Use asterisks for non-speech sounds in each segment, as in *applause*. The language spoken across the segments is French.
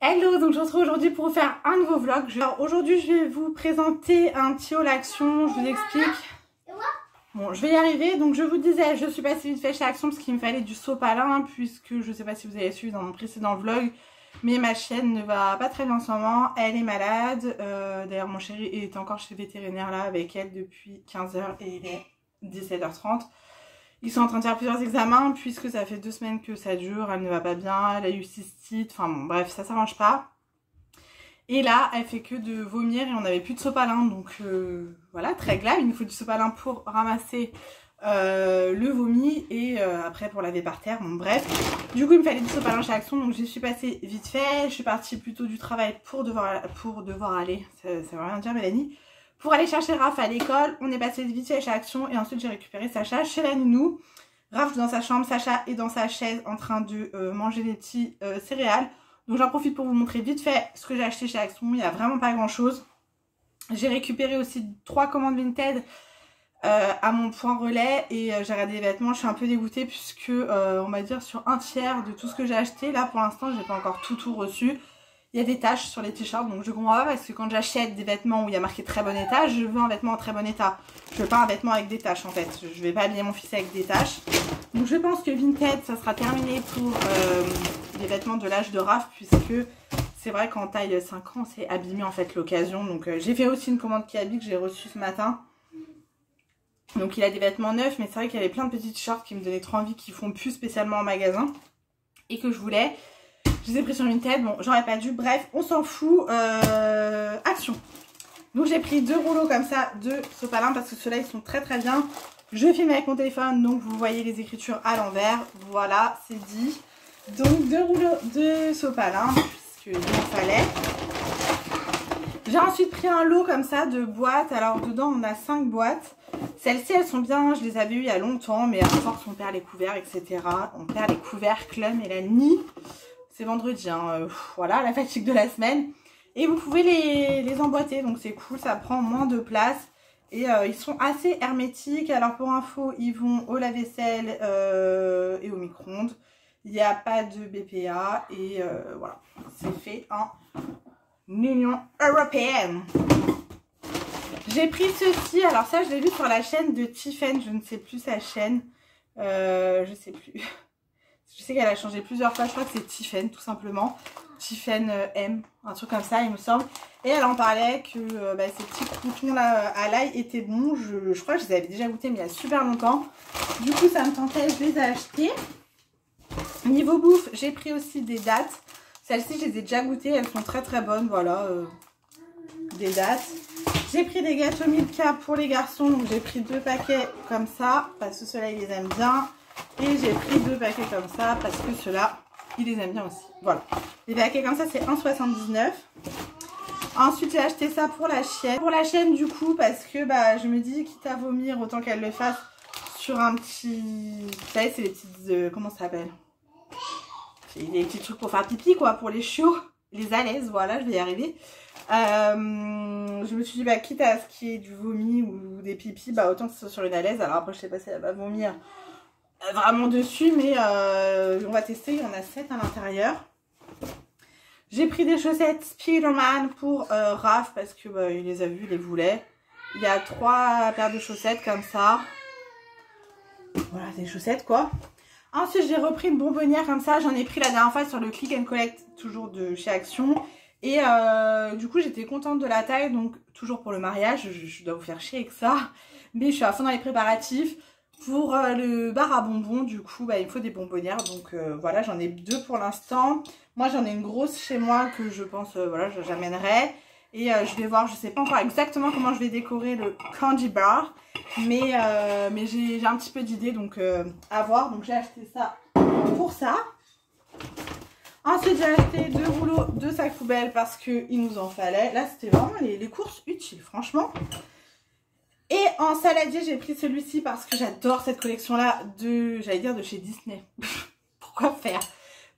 Hello, donc je vous retrouve aujourd'hui pour faire un nouveau vlog. Alors aujourd'hui je vais vous présenter un petit haul action, je vous explique. Bon, je vais y arriver. Donc je vous disais, je suis passée vite fait chez Action parce qu'il me fallait du sopalin puisque je sais pas si vous avez suivi dans mon précédent vlog. Mais ma chienne ne va pas très bien en ce moment, elle est malade. Euh, D'ailleurs mon chéri est encore chez le vétérinaire là avec elle depuis 15h et il est 17h30. Ils sont en train de faire plusieurs examens puisque ça fait deux semaines que ça dure, elle ne va pas bien, elle a eu cystite, enfin bon bref ça s'arrange pas. Et là elle fait que de vomir et on n'avait plus de sopalin. Donc euh, voilà très grave, il nous faut du sopalin pour ramasser euh, le vomi et euh, après pour laver par terre, bon bref. Du coup il me fallait du sopalin chez Action donc je suis passée vite fait, je suis partie plutôt du travail pour devoir, pour devoir aller, ça, ça veut rien dire Mélanie pour aller chercher Raph à l'école, on est passé vite fait chez Action et ensuite j'ai récupéré Sacha chez la nounou. Raph dans sa chambre, Sacha est dans sa chaise en train de euh, manger des petits euh, céréales. Donc j'en profite pour vous montrer vite fait ce que j'ai acheté chez Action. Il n'y a vraiment pas grand chose. J'ai récupéré aussi trois commandes Vinted euh, à mon point relais et j'ai regardé les vêtements. Je suis un peu dégoûtée puisque on va dire sur un tiers de tout ce que j'ai acheté. Là pour l'instant j'ai pas encore tout tout reçu il y a des taches sur les t-shirts donc je comprends pas parce que quand j'achète des vêtements où il y a marqué très bon état je veux un vêtement en très bon état. Je veux pas un vêtement avec des taches en fait. Je vais pas habiller mon fils avec des taches. Donc je pense que Vinted ça sera terminé pour euh, les vêtements de l'âge de Raph puisque c'est vrai qu'en taille 5 ans c'est abîmé en fait l'occasion. Donc euh, j'ai fait aussi une commande Kiabi que j'ai reçue ce matin. Donc il a des vêtements neufs mais c'est vrai qu'il y avait plein de petits t-shirts qui me donnaient trop envie qui font plus spécialement en magasin et que je voulais je les ai pris sur une tête. Bon, j'aurais pas dû. Bref, on s'en fout. Euh, action. Donc j'ai pris deux rouleaux comme ça de sopalin parce que ceux-là ils sont très très bien. Je filme avec mon téléphone donc vous voyez les écritures à l'envers. Voilà, c'est dit. Donc deux rouleaux de sopalin puisqu'il en fallait. J'ai ensuite pris un lot comme ça de boîtes. Alors dedans on a cinq boîtes. Celles-ci elles sont bien, je les avais eues il y a longtemps mais à force on perd les couverts etc. On perd les couvercles mais la nid. C'est vendredi, hein, euh, voilà, la fatigue de la semaine. Et vous pouvez les, emboîter, donc c'est cool, ça prend moins de place. Et euh, ils sont assez hermétiques. Alors pour info, ils vont au lave-vaisselle euh, et au micro-ondes. Il n'y a pas de BPA et voilà, c'est fait en Union Européenne. J'ai pris ceci, alors ça je l'ai vu sur la chaîne de Tiffen, je ne sais plus sa chaîne, je ne sais plus. *laughs* Je sais qu'elle a changé plusieurs fois. Je crois que c'est Tiffen, tout simplement. Tiffen euh, M, un truc comme ça, il me semble. Et elle en parlait que euh, bah, ces petits croutons là à l'ail étaient bons. Je, crois que je les avais déjà goûtés, mais il y a super longtemps. Du coup, ça me tentait, je les ai achetés. Niveau bouffe, j'ai pris aussi des dates. Celles-ci, je les ai déjà goûtées. Elles sont très très bonnes. Voilà, euh, des dates. J'ai pris des gâteaux Milka pour les garçons. J'ai pris deux paquets comme ça. Parce que ceux-là, ils les aiment bien. Et j'ai pris deux paquets comme ça parce que ceux-là, ils les aiment bien aussi. Voilà. Les paquets comme ça, c'est 1,79. Ensuite, j'ai acheté ça pour la chienne. Pour la chienne, du coup, parce que bah, je me dis, quitte à vomir, autant qu'elle le fasse sur un petit... Vous savez, c'est les petites... Euh, comment ça s'appelle? Des petits trucs pour faire pipi, quoi, pour les chiots. Les alaises, voilà, je vais y arriver. Euh, je me suis dit, bah, quitte à ce qui est du vomi ou des pipis, bah, autant que ce soit sur une alaise. Alors après, je sais pas si elle va vomir vraiment dessus, mais euh, on va tester. Il y en a 7 à l'intérieur. J'ai pris des chaussettes Spiderman pour euh, Raph parce que bah, les a vues, il les voulait. Il y a trois paires de chaussettes comme ça. Voilà, des chaussettes quoi. Ensuite, j'ai repris une bonbonnière comme ça. J'en ai pris la dernière fois sur le Click and Collect, toujours de chez Action. Et euh, du coup, j'étais contente de la taille. Donc, toujours pour le mariage, je, dois vous faire chier avec ça. Mais je suis à fond dans les préparatifs. Pour euh, le bar à bonbons, du coup, bah, il me faut des bonbonnières. Donc euh, voilà, j'en ai deux pour l'instant. Moi, j'en ai une grosse chez moi que je pense, euh, voilà, j'amènerai. Et je vais voir, je sais pas encore exactement comment je vais décorer le candy bar. Mais, mais j'ai un petit peu d'idées, donc à voir. Donc j'ai acheté ça pour ça. Ensuite, j'ai acheté deux rouleaux de sacs poubelles parce qu'il nous en fallait. Là, c'était vraiment les courses utiles, franchement. Et en saladier, j'ai pris celui-ci parce que j'adore cette collection-là de, j'allais dire de chez Disney. *laughs* Pourquoi faire?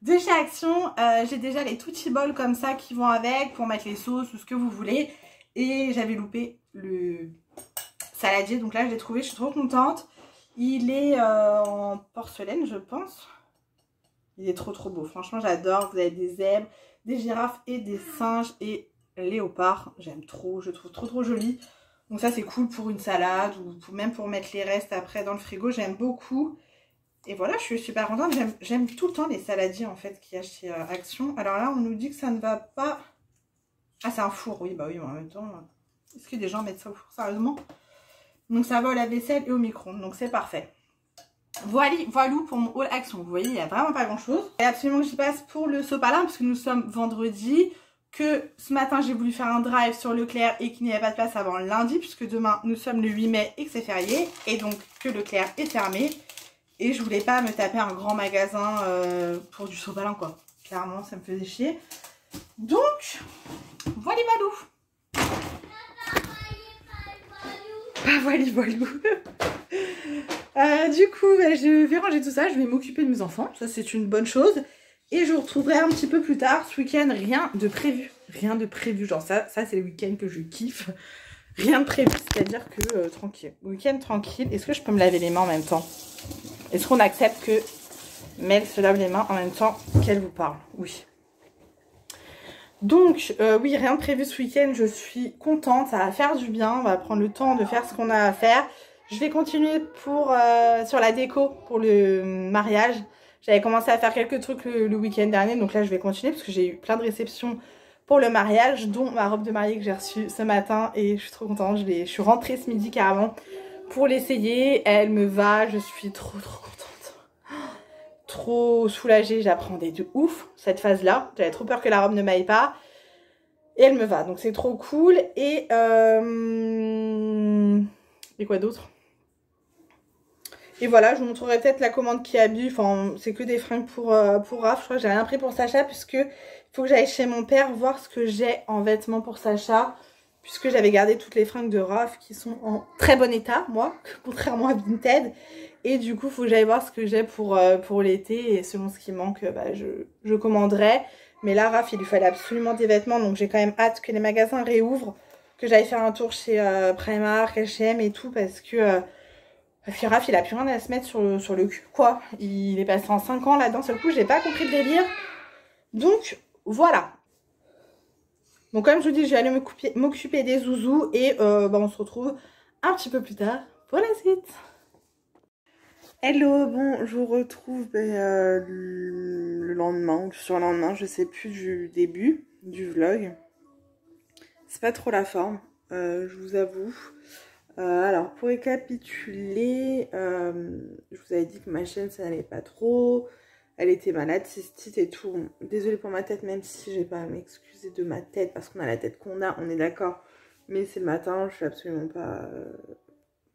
De chez Action, euh, j'ai déjà les Tutti Balls comme ça qui vont avec pour mettre les sauces ou ce que vous voulez. Et j'avais loupé le saladier, donc là je l'ai trouvé, je suis trop contente. Il est euh, en porcelaine, je pense. Il est trop trop beau, franchement j'adore. Vous avez des zèbres, des girafes et des singes et léopards. J'aime trop, je trouve trop trop joli. Donc ça c'est cool pour une salade ou même pour mettre les restes après dans le frigo. J'aime beaucoup. Et voilà, je suis super contente. J'aime tout le temps les saladiers en fait qu'il y a chez euh, Action. Alors là, on nous dit que ça ne va pas... Ah, c'est un four, oui, bah oui, en même temps... Euh, est-ce que des gens mettent ça au four, sérieusement? Donc ça va au lave-vaisselle et au micro donc c'est parfait. Voilà, voilà pour mon haul Action. Vous voyez, il n'y a vraiment pas grand-chose. Et absolument que j'y passe pour le sopalin, parce que nous sommes vendredi que ce matin j'ai voulu faire un drive sur Leclerc et qu'il n'y avait pas de place avant lundi puisque demain nous sommes le 8 mai et que c'est férié et donc que Leclerc est fermé. Et je voulais pas me taper un grand magasin euh, pour du sopalin quoi. Clairement ça me faisait chier. Donc voilà balou pas voilà balou *laughs* euh, du coup bah, je vais ranger tout ça je vais m'occuper de mes enfants ça c'est une bonne chose et je vous retrouverai un petit peu plus tard. Ce week-end, rien de prévu. Rien de prévu. Genre ça, ça c'est le week-end que je kiffe. Rien de prévu, c'est-à-dire que euh, tranquille. Week-end tranquille. Est-ce que je peux me laver les mains en même temps? Est-ce qu'on accepte que Mel se lave les mains en même temps qu'elle vous parle? Oui. Donc, euh, oui, rien de prévu ce week-end. Je suis contente. Ça va faire du bien. On va prendre le temps de faire ce qu'on a à faire. Je vais continuer pour euh, sur la déco pour le mariage. J'avais commencé à faire quelques trucs le, week-end dernier, donc là je vais continuer parce que j'ai eu plein de réceptions pour le mariage, dont ma robe de mariée que j'ai reçue ce matin et je suis trop contente. Je, suis rentrée ce midi carrément pour l'essayer. Elle me va, je suis trop trop contente. Trop soulagée, j'apprenais de ouf cette phase-là. J'avais trop peur que la robe ne m'aille pas. Et elle me va, donc c'est trop cool. Et, euh... et quoi d'autre? Et voilà, je vous montrerai peut-être la commande qui habille. Enfin, c'est que des fringues pour, euh, pour Raph. Je crois que j'ai rien pris pour Sacha puisque il faut que j'aille chez mon père voir ce que j'ai en vêtements pour Sacha. Puisque j'avais gardé toutes les fringues de Raph qui sont en très bon état, moi, *laughs* contrairement à Vinted. Et du coup, il faut que j'aille voir ce que j'ai pour, euh, pour l'été. Et selon ce qui manque, bah, je, je commanderai. Mais là, Raph, il lui fallait absolument des vêtements. Donc j'ai quand même hâte que les magasins réouvrent. Que j'aille faire un tour chez euh, Primark, H&M et tout. Parce que... Raph, il a plus rien à se mettre sur le, cul, quoi? Il est passé en 5 ans là-dedans, seul coup, j'ai pas compris le délire. Donc, voilà. Bon, comme je vous dis, je vais aller m'occuper des zouzous et euh, bah, on se retrouve un petit peu plus tard pour la suite. Hello, bon, je vous retrouve ben, euh, le lendemain, sur le lendemain, je sais plus du début du vlog. C'est pas trop la forme, euh, je vous avoue. Euh, alors, pour récapituler, euh, je vous avais dit que ma chaîne, ça n'allait pas trop. Elle était malade, cystite et tout. Désolée pour ma tête, même si j'ai pas à m'excuser de ma tête, parce qu'on a la tête qu'on a, on est d'accord. Mais c'est le matin, je suis absolument pas euh,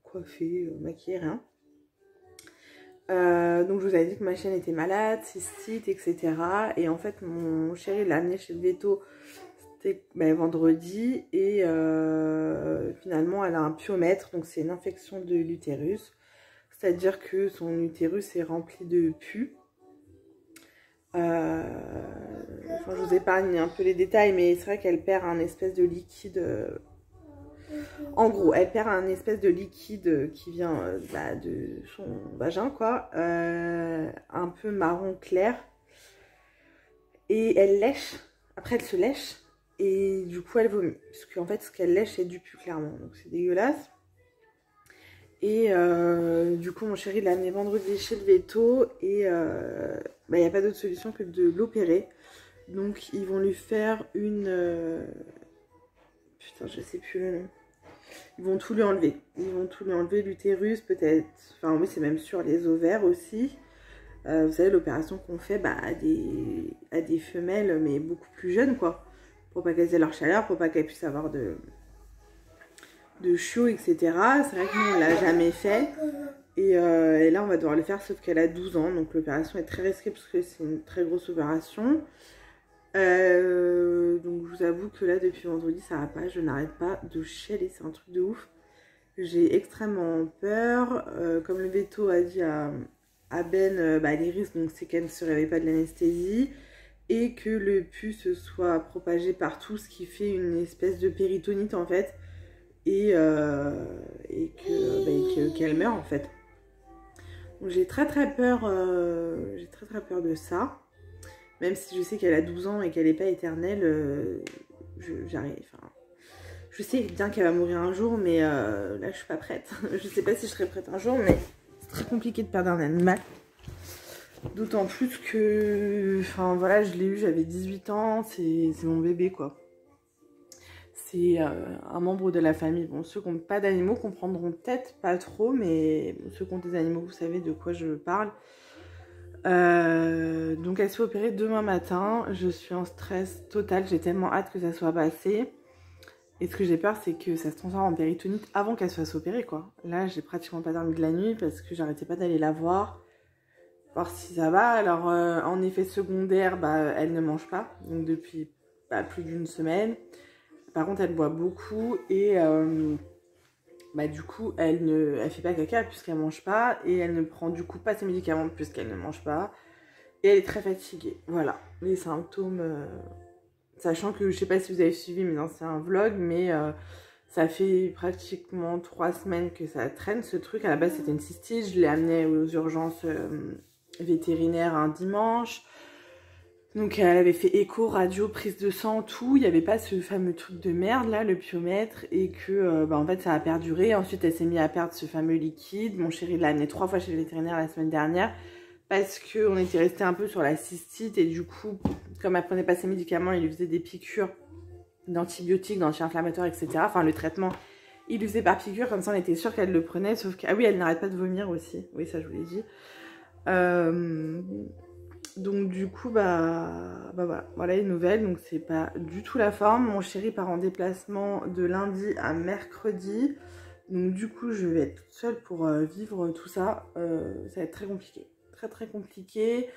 coiffée, maquillée, rien. donc je vous avais dit que ma chaîne était malade, cystite, etc. Et en fait, mon chéri l'a amené chez le veto ben, vendredi et euh, finalement elle a un piomètre, donc c'est une infection de l'utérus. C'est-à-dire que son utérus est rempli de pus. Euh, je vous épargne un peu les détails, mais c'est vrai qu'elle perd un espèce de liquide. Euh, en gros, elle perd un espèce de liquide qui vient bah, de son vagin, quoi. un peu marron clair. Et elle lèche. Après, elle se lèche. Et du coup, elle vomit. Parce qu'en fait, ce qu'elle lèche, c'est du pu, clairement. Donc, c'est dégueulasse. Et euh, du coup, mon chéri l'a amené vendredi chez le veto. Et euh, bah, il n'y a pas d'autre solution que de l'opérer. Donc, ils vont lui faire une... Euh, putain, je sais plus le nom. Ils vont tout lui enlever. Ils vont tout lui enlever, l'utérus, peut-être. Enfin, oui, c'est même sûr, les ovaires aussi. vous savez, l'opération qu'on fait bah, à, des, à des femelles, mais beaucoup plus jeunes, quoi pour pas aient leur chaleur, pour pas qu'elles puissent avoir de, de chaud, etc. C'est vrai que nous, on l'a jamais fait. Euh, et, là, on va devoir le faire, sauf qu'elle a 12 ans. Donc, l'opération est très risquée parce que c'est une très grosse opération. Euh, donc, je vous avoue que là, depuis vendredi, ça va pas. Je n'arrête pas de chialer. C'est un truc de ouf. J'ai extrêmement peur. Euh, comme le veto a dit à, Ben, bah, l'iris, donc c'est qu'elle ne se réveille pas de l'anesthésie et que le pus soit propagé partout, ce qui fait une espèce de péritonite en fait, et, euh, et bah, qu'elle meurt en fait. Donc j'ai très très peur, euh, j'ai très très peur de ça. Même si je sais qu'elle a 12 ans et qu'elle n'est pas éternelle, j'arrive. Enfin, je sais bien qu'elle va mourir un jour, mais là, je suis pas prête. *laughs* je sais pas si je serai prête un jour, mais c'est très compliqué de perdre un animal. D'autant plus que, enfin voilà, je l'ai eu, j'avais 18 ans, c'est mon bébé quoi. C'est euh, un membre de la famille. Bon, ceux qui n'ont pas d'animaux comprendront peut-être pas trop, mais ceux qui ont des animaux, vous savez de quoi je parle. Euh, donc elle se fait opérer demain matin. Je suis en stress total. J'ai tellement hâte que ça soit passé. Et ce que j'ai peur, c'est que ça se transforme en péritonite avant qu'elle se fasse opérer, quoi. Là, j'ai pratiquement pas dormi de la nuit parce que j'arrêtais pas d'aller la voir voir si ça va. Alors, euh, en effet secondaire, bah, elle ne mange pas, donc depuis bah, plus d'une semaine. Par contre, elle boit beaucoup et euh, bah, du coup, elle ne fait pas caca puisqu'elle mange pas et elle ne prend du coup pas ses médicaments puisqu'elle ne mange pas. Et elle est très fatiguée. Voilà, les symptômes. Euh, sachant que je sais pas si vous avez suivi mes anciens vlogs, mais ça fait pratiquement trois semaines que ça traîne ce truc. À la base, c'était une cystite. Je l'ai amenée aux urgences vétérinaire un dimanche. Donc elle avait fait écho, radio, prise de sang, tout. Il n'y avait pas ce fameux truc de merde là, le piomètre, et que euh, bah, en fait ça a perduré. Ensuite elle s'est mise à perdre ce fameux liquide. Mon chéri l'a amené trois fois chez le vétérinaire la semaine dernière parce qu'on était resté un peu sur la cystite et du coup, comme elle prenait pas ses médicaments, il lui faisait des piqûres d'antibiotiques, d'anti-inflammatoires, etc. Enfin le traitement, il lui faisait par piqûre, comme ça on était sûr qu'elle le prenait, sauf que ah oui elle n'arrête pas de vomir aussi. Oui ça je vous l'ai dit. Euh, donc du coup, bah, bah voilà, voilà les nouvelles. Donc c'est pas du tout la forme. Mon chéri part en déplacement de lundi à mercredi. Donc du coup, je vais être toute seule pour euh, vivre tout ça. Euh, ça va être très compliqué. Très très compliqué.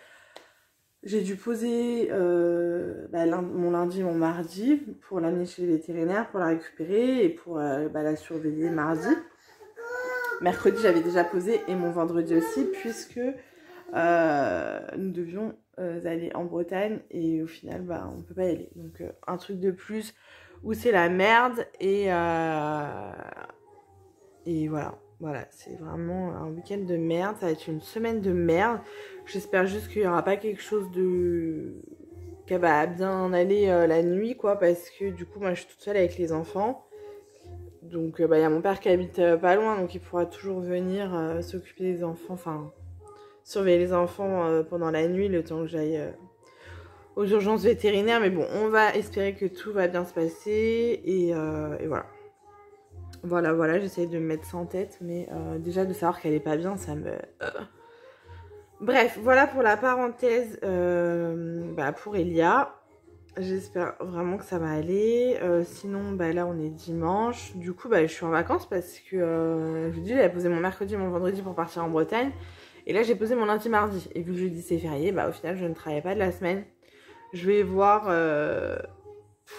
J'ai dû poser bah, mon lundi, mon mardi pour l'amener chez les vétérinaires, pour la récupérer et pour bah, la surveiller mardi. Mercredi, j'avais déjà posé et mon vendredi aussi, puisque euh, nous devions euh, aller en Bretagne et au final bah on peut pas y aller. Donc euh, un truc de plus où c'est la merde et et voilà. Voilà c'est vraiment un week-end de merde. Ça va être une semaine de merde. J'espère juste qu'il y aura pas quelque chose de qui va bien aller la nuit quoi parce que du coup moi je suis toute seule avec les enfants. Donc bah il y a mon père qui habite pas loin donc il pourra toujours venir s'occuper des enfants. Enfin surveiller les enfants euh, pendant la nuit, le temps que j'aille euh, aux urgences vétérinaires. Mais bon, on va espérer que tout va bien se passer. Et, euh, voilà. Voilà, voilà, j'essaie de me mettre ça en tête. Mais déjà de savoir qu'elle est pas bien, ça me... Bref, voilà pour la parenthèse bah, pour Elia. J'espère vraiment que ça va aller. sinon, bah, là, on est dimanche. Du coup, bah, je suis en vacances parce que, je vous dis, j'avais posé mon mercredi et mon vendredi pour partir en Bretagne. Et là, j'ai posé mon lundi mardi. Et vu que jeudi c'est férié, bah au final, je ne travaille pas de la semaine. Je vais voir euh,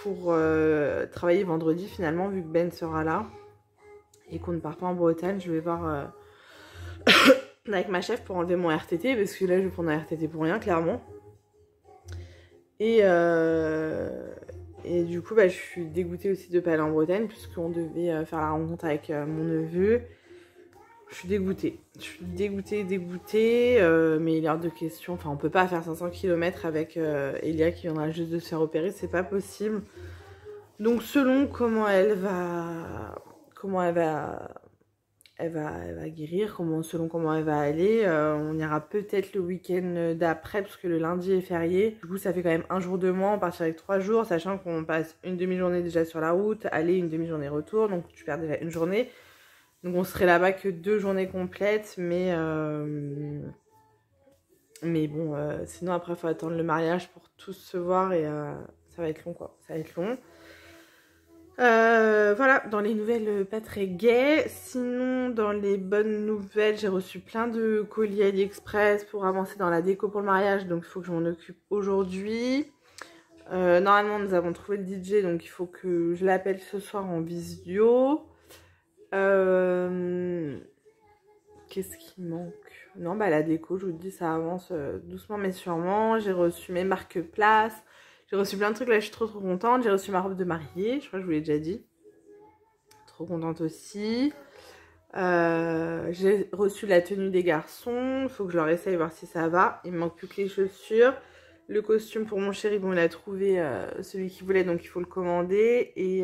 pour euh, travailler vendredi finalement, vu que Ben sera là. Et qu'on ne part pas en Bretagne, je vais voir euh, *coughs* avec ma chef pour enlever mon RTT. Parce que là, je vais prendre un RTT pour rien, clairement. Et, et du coup, bah, je suis dégoûtée aussi de ne pas aller en Bretagne, puisqu'on devait faire la rencontre avec mon neveu. Je suis dégoûtée. Je suis dégoûtée, dégoûtée. Euh, mais il y a de questions. Enfin, on peut pas faire 500 km avec euh, Elia qui viendra juste de se faire opérer. C'est pas possible. Donc, selon comment elle va. Comment elle va. Elle va, elle va guérir, comment, selon comment elle va aller. Euh, on ira peut-être le week-end d'après, parce que le lundi est férié. Du coup, ça fait quand même un jour de moins. On part avec trois jours, sachant qu'on passe une demi-journée déjà sur la route, aller une demi-journée retour. Donc, tu perds déjà une journée. Donc on serait là-bas que deux journées complètes, mais euh, mais bon, euh, sinon après il faut attendre le mariage pour tous se voir et euh, ça va être long quoi, ça va être long. voilà, dans les nouvelles pas très gaies. Sinon, dans les bonnes nouvelles, j'ai reçu plein de colis AliExpress pour avancer dans la déco pour le mariage, donc il faut que je m'en occupe aujourd'hui. normalement, nous avons trouvé le DJ, donc il faut que je l'appelle ce soir en visio. Euh, qu'est-ce qui manque? Non, bah la déco, je vous dis, ça avance euh, doucement mais sûrement. J'ai reçu mes marques place. J'ai reçu plein de trucs, là je suis trop trop contente. J'ai reçu ma robe de mariée, je crois que je vous l'ai déjà dit. Trop contente aussi. Euh, j'ai reçu la tenue des garçons. Il faut que je leur essaye voir si ça va. Il me manque plus que les chaussures. Le costume pour mon chéri, bon, il a trouvé celui qu'il voulait, donc il faut le commander et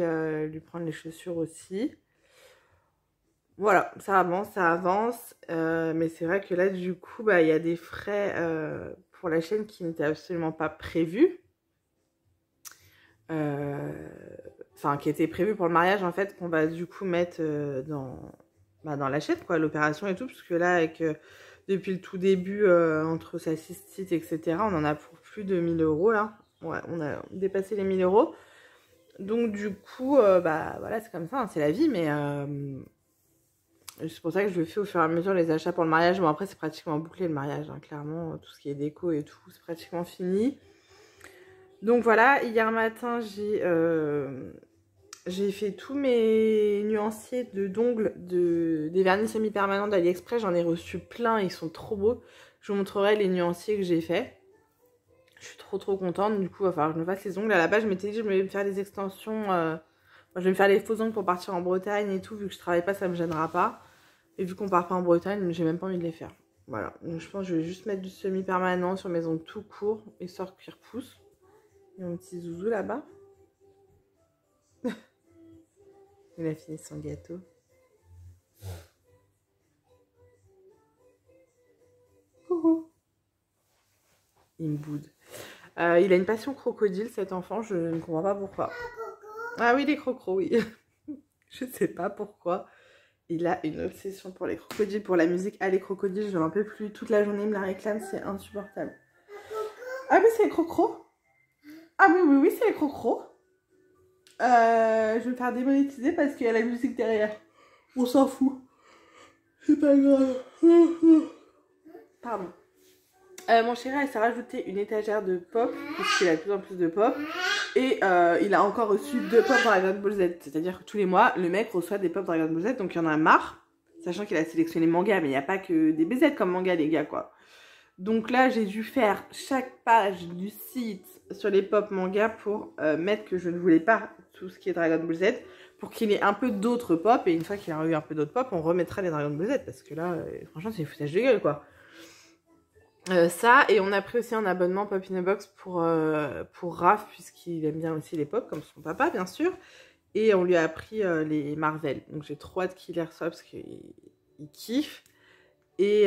lui prendre les chaussures aussi. Voilà, ça avance, ça avance. Euh, mais c'est vrai que là, du coup, bah, il y a des frais pour la chaîne qui n'étaient absolument pas prévus. Enfin, qui étaient prévus pour le mariage, en fait, qu'on va du coup mettre dans, bah, la chaîne, quoi, l'opération et tout. Parce que là, avec depuis le tout début, entre sa cystite, etc., on en a pour de 1000 euros là. On a dépassé les 1000 euros. Donc du coup, euh, bah voilà, c'est comme ça, hein, c'est la vie, mais euh, c'est pour ça que je fais au fur et à mesure les achats pour le mariage. Bon après c'est pratiquement bouclé le mariage, hein, clairement, tout ce qui est déco et tout, c'est pratiquement fini. Donc voilà, hier matin j'ai euh, j'ai fait tous mes nuanciers de d'ongles de, des vernis semi-permanents d'AliExpress, j'en ai reçu plein, ils sont trop beaux. Je vous montrerai les nuanciers que j'ai fait. Je suis trop trop contente. Du coup, il va falloir que je me fasse les ongles. À la base, je m'étais dit que je vais me faire des extensions. Euh, je vais me faire les faux ongles pour partir en Bretagne et tout. Vu que je travaille pas, ça me gênera pas. Et vu qu'on part pas en Bretagne, j'ai même pas envie de les faire. Voilà. Donc je pense que je vais juste mettre du semi-permanent sur mes ongles tout court, histoire qu'ils repoussent. Il y a un petit zouzou là-bas. *laughs* Il a fini son gâteau. Coucou. Il me boude. Euh, il a une passion crocodile, cet enfant, je ne comprends pas pourquoi. Ah oui, les crocos, oui. *laughs* je ne sais pas pourquoi. Il a une obsession pour les crocodiles, pour la musique. Ah, les crocodiles, je n'en peux plus. Toute la journée, il me la réclame, c'est insupportable. Ah, mais c'est les crocos Ah oui, oui, oui, c'est les crocos. Euh, je vais me faire démonétiser parce qu'il y a la musique derrière. On s'en fout. C'est pas grave. Pardon. Euh, mon chéri, il s'est rajouté une étagère de pop, puisqu'il a de plus en plus de pop. Et euh, il a encore reçu deux pop Dragon Ball Z. C'est-à-dire que tous les mois, le mec reçoit des pop Dragon Ball Z, donc il y en a marre. Sachant qu'il a sélectionné manga, mais il n'y a pas que des BZ comme manga, les gars, quoi. Donc là, j'ai dû faire chaque page du site sur les pop manga pour euh, mettre que je ne voulais pas tout ce qui est Dragon Ball Z, pour qu'il ait un peu d'autres pop. Et une fois qu'il aura eu un peu d'autres pop, on remettra les Dragon Ball Z, parce que là, franchement, c'est foutage de gueule, quoi. Euh, ça, et on a pris aussi un abonnement Pop in a Box pour, euh, pour Raph, puisqu'il aime bien aussi les pop, comme son papa, bien sûr. Et on lui a pris euh, les Marvel. Donc j'ai trop hâte qu'il les reçoive parce qu'il kiffe. Et,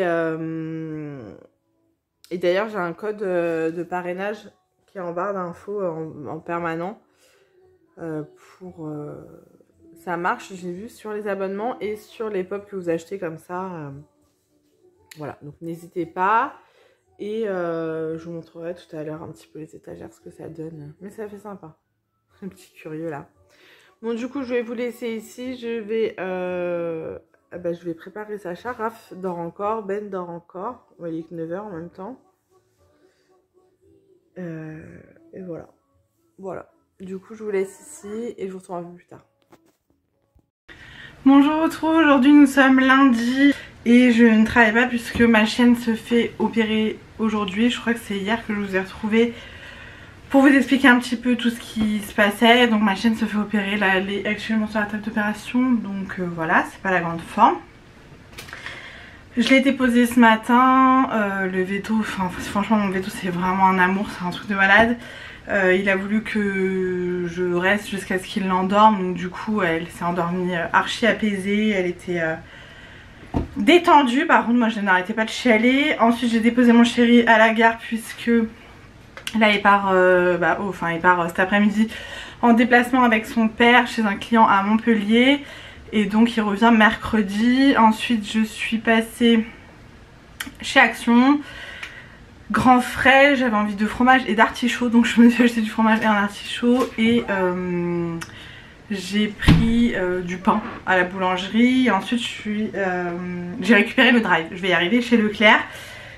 et d'ailleurs, j'ai un code de parrainage qui est en barre d'infos en, en, permanent. pour ça marche, j'ai vu sur les abonnements et sur les pop que vous achetez comme ça. voilà, donc n'hésitez pas. Et euh, je vous montrerai tout à l'heure un petit peu les étagères, ce que ça donne. Mais ça fait sympa. *laughs* Un petit curieux là. Bon, du coup, je vais vous laisser ici. Je vais, euh, ah bah, je vais préparer Sacha. Raph dort encore. Ben dort encore. Voyez que 9h en même temps. Euh, et voilà. Voilà. Du coup, je vous laisse ici et je vous retrouve plus tard. Bonjour, retrouve. Aujourd'hui, nous sommes lundi. Et je ne travaille pas puisque ma chaîne se fait opérer aujourd'hui. Je crois que c'est hier que je vous ai retrouvé pour vous expliquer un petit peu tout ce qui se passait. Donc ma chaîne se fait opérer. Là, elle est actuellement sur la table d'opération. Donc euh, voilà, c'est pas la grande forme. Je l'ai déposé ce matin. Euh, le veto, enfin franchement mon veto c'est vraiment un amour, c'est un truc de malade. Euh, il a voulu que je reste jusqu'à ce qu'il l'endorme. Donc du coup elle s'est endormie archi apaisée. Elle était détendue. Par contre, moi, je n'arrêtais pas de chialer. Ensuite, j'ai déposé mon chéri à la gare puisque là, il part, euh, bah, oh, enfin, il part euh, cet après-midi en déplacement avec son père chez un client à Montpellier. Et donc, il revient mercredi. Ensuite, je suis passée chez Action. Grand frais, j'avais envie de fromage et d'artichaut. Donc, je me suis acheté du fromage et un artichaut. Et... Euh, j'ai pris euh, du pain à la boulangerie. Ensuite, euh, j'ai récupéré le drive. Je vais y arriver chez Leclerc.